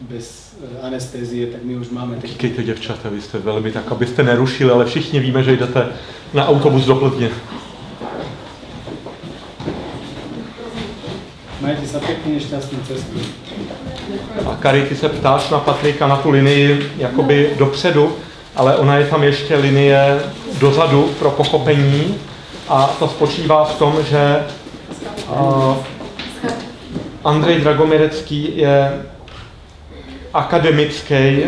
bez anestézie, tak my už máme... Díkejte, děvčata, vy jste velmi tak, abyste nerušili, ale všichni víme, že jdete na autobus do Plzně. Majte sa pekne, šťastnú cestu. A Kari, ty se ptáš na Patrika na tu linii jakoby dopředu, ale ona je tam ještě linie dozadu pro pochopení a to spočívá v tom, že uh, Andrej Dragomirecký je akademický,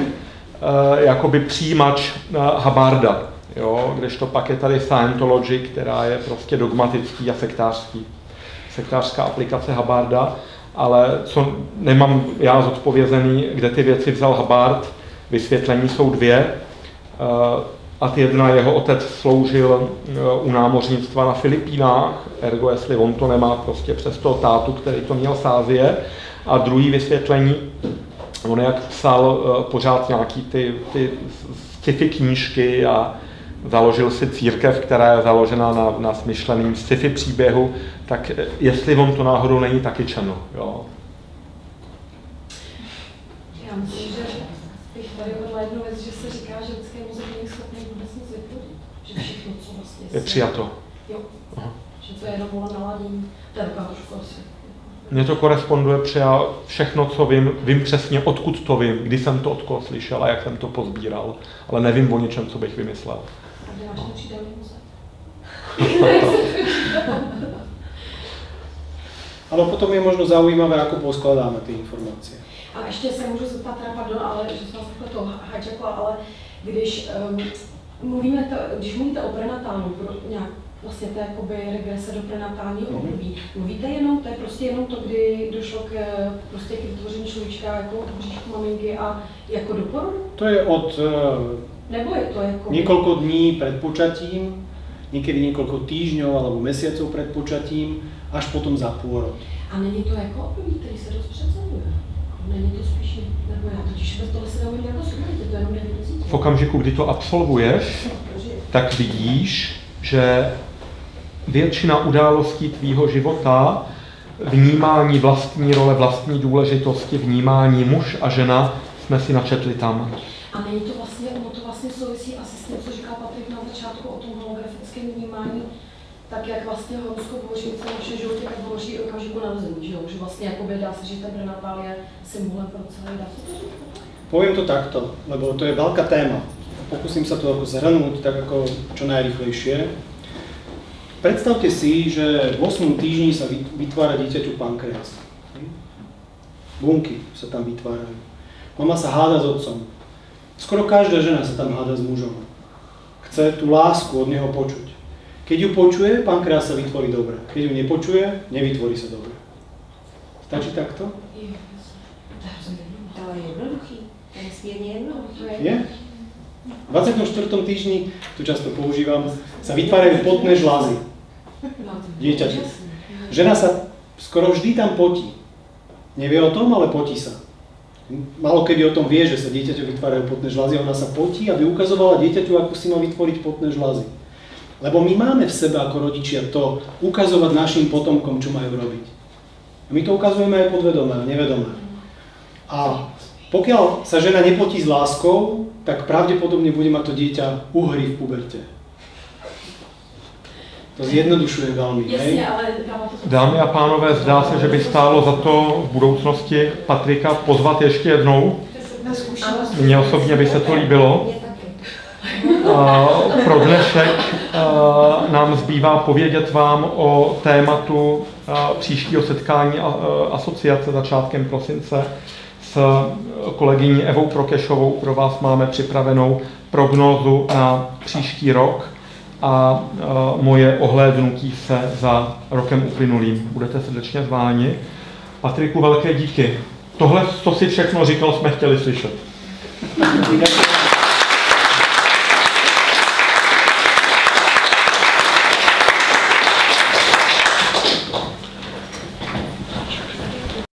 jakoby přijímač Habarda. Jo, kdežto pak je tady Scientology, která je prostě dogmatický a sektářský. Sektářská aplikace Habarda, ale co nemám já zodpovězený, kde ty věci vzal Habard, vysvětlení jsou dvě. A jedna jeho otec sloužil u námořnictva na Filipínách, ergo jestli on to nemá prostě přes toho tátu, který to měl z Ázie. A druhý vysvětlení, on jak psal pořád nějaký ty, ty sci-fi knížky a založil si církev, která je založena na, na smyšleným sci-fi příběhu, tak jestli on to náhodou není taky čeno. Jo. Já myslím, že bych tady uvedla jednu věc, že se říká, že lidský mozek není schopný vůbec nic vytvořit. Že všechno, co vlastně Je přijato. Jo. Aha. Že to je jenom volno naladění. To je taková trošku asi. Mně to koresponduje přijá všechno, co vím, vím přesně, odkud to vím, kdy jsem to od koho slyšel a jak jsem to pozbíral, ale nevím o něčem, co bych vymyslel. Ale potom je možno zaujímavé, ako poskladáme tie informácie. A ještě se můžu zeptat, teda pardon, ale že jsem vás takhle to ale když um, mluvíme, to, když mluvíte o prenatálnu, pro nějak, vlastně to jakoby regrese do prenatálního Mhm. období, mluvíte jenom, to je prostě jenom to, kdy došlo k, prostě k vytvoření človíčka jako v bříšku maminky a jako do porodu? To je od eh, Nebo je to jako... niekoľko dní pred počatím, niekedy niekoľko týždňov alebo mesiacov pred počatím, až potom za pôrod. A není to jako období, se dost předzaduje? Není to spíš, nebo já totiž bez toho se neumím jako je to jenom 9 měsíců. V okamžiku, kdy to absolvuješ, tak vidíš, že většina událostí tvýho života, vnímání vlastní role, vlastní důležitosti, vnímání muž a žena, jsme si načetli tam. A není to vlastně, ono to vlastně souvisí asi s tím, co říkal Patrik na začátku o tom holografickém vnímání, tak jak vlastně horoskop hovoří o celém našem životě, tak hovoří okamžiku narození, že? Že vlastně jakoby dá se říct, ten prenatál je symbolem pro celý, dá říct? Poviem to takto, lebo to je veľká téma. Pokúsim sa to zhrnúť tak ako čo najrychlejšie. Predstavte si, že v 8. týždni sa vytvára dieťaťu pankreas. Bunky sa tam vytvárajú. Mama sa háda s otcom. Skoro každá žena sa tam háda s mužom. Chce tú lásku od neho počuť. Keď ju počuje, pankreas sa vytvorí dobre. Keď ju nepočuje, nevytvorí sa dobre. Stačí takto? To je jednoduchý. Je? V 24. týždni, tu často používam, sa vytvárajú potné žlázy. Dieťaťu. Žena sa skoro vždy tam potí. Nevie o tom, ale potí sa. Malo kedy o tom vie, že sa dieťaťu vytvárajú potné žlázy, ona sa potí, aby ukazovala dieťaťu, ako si má vytvoriť potné žlázy. Lebo my máme v sebe ako rodičia to ukazovať našim potomkom, čo majú robiť. A my to ukazujeme aj podvedomé nevedomé. A pokiaľ sa žena nepotí s láskou, tak pravdepodobne bude mať to dieťa uhry v puberte. To zjednodušuje veľmi, hej? Jasně, ale. Dámy a pánové, zdá se, že by stálo za to v budoucnosti Patrika pozvat ještě jednou. Mně osobně by se to líbilo. A Pro dnešek nám zbývá povědět vám o tématu příštího setkání asociace začátkem prosince s kolegyní Evou Prokešovou. Pro vás máme připravenou prognózu na příští rok a moje ohlédnutí se za rokem uplynulým. Budete srdečně zváni. Patriku, velké díky. Tohle, co si všechno říkal, jsme chtěli slyšet.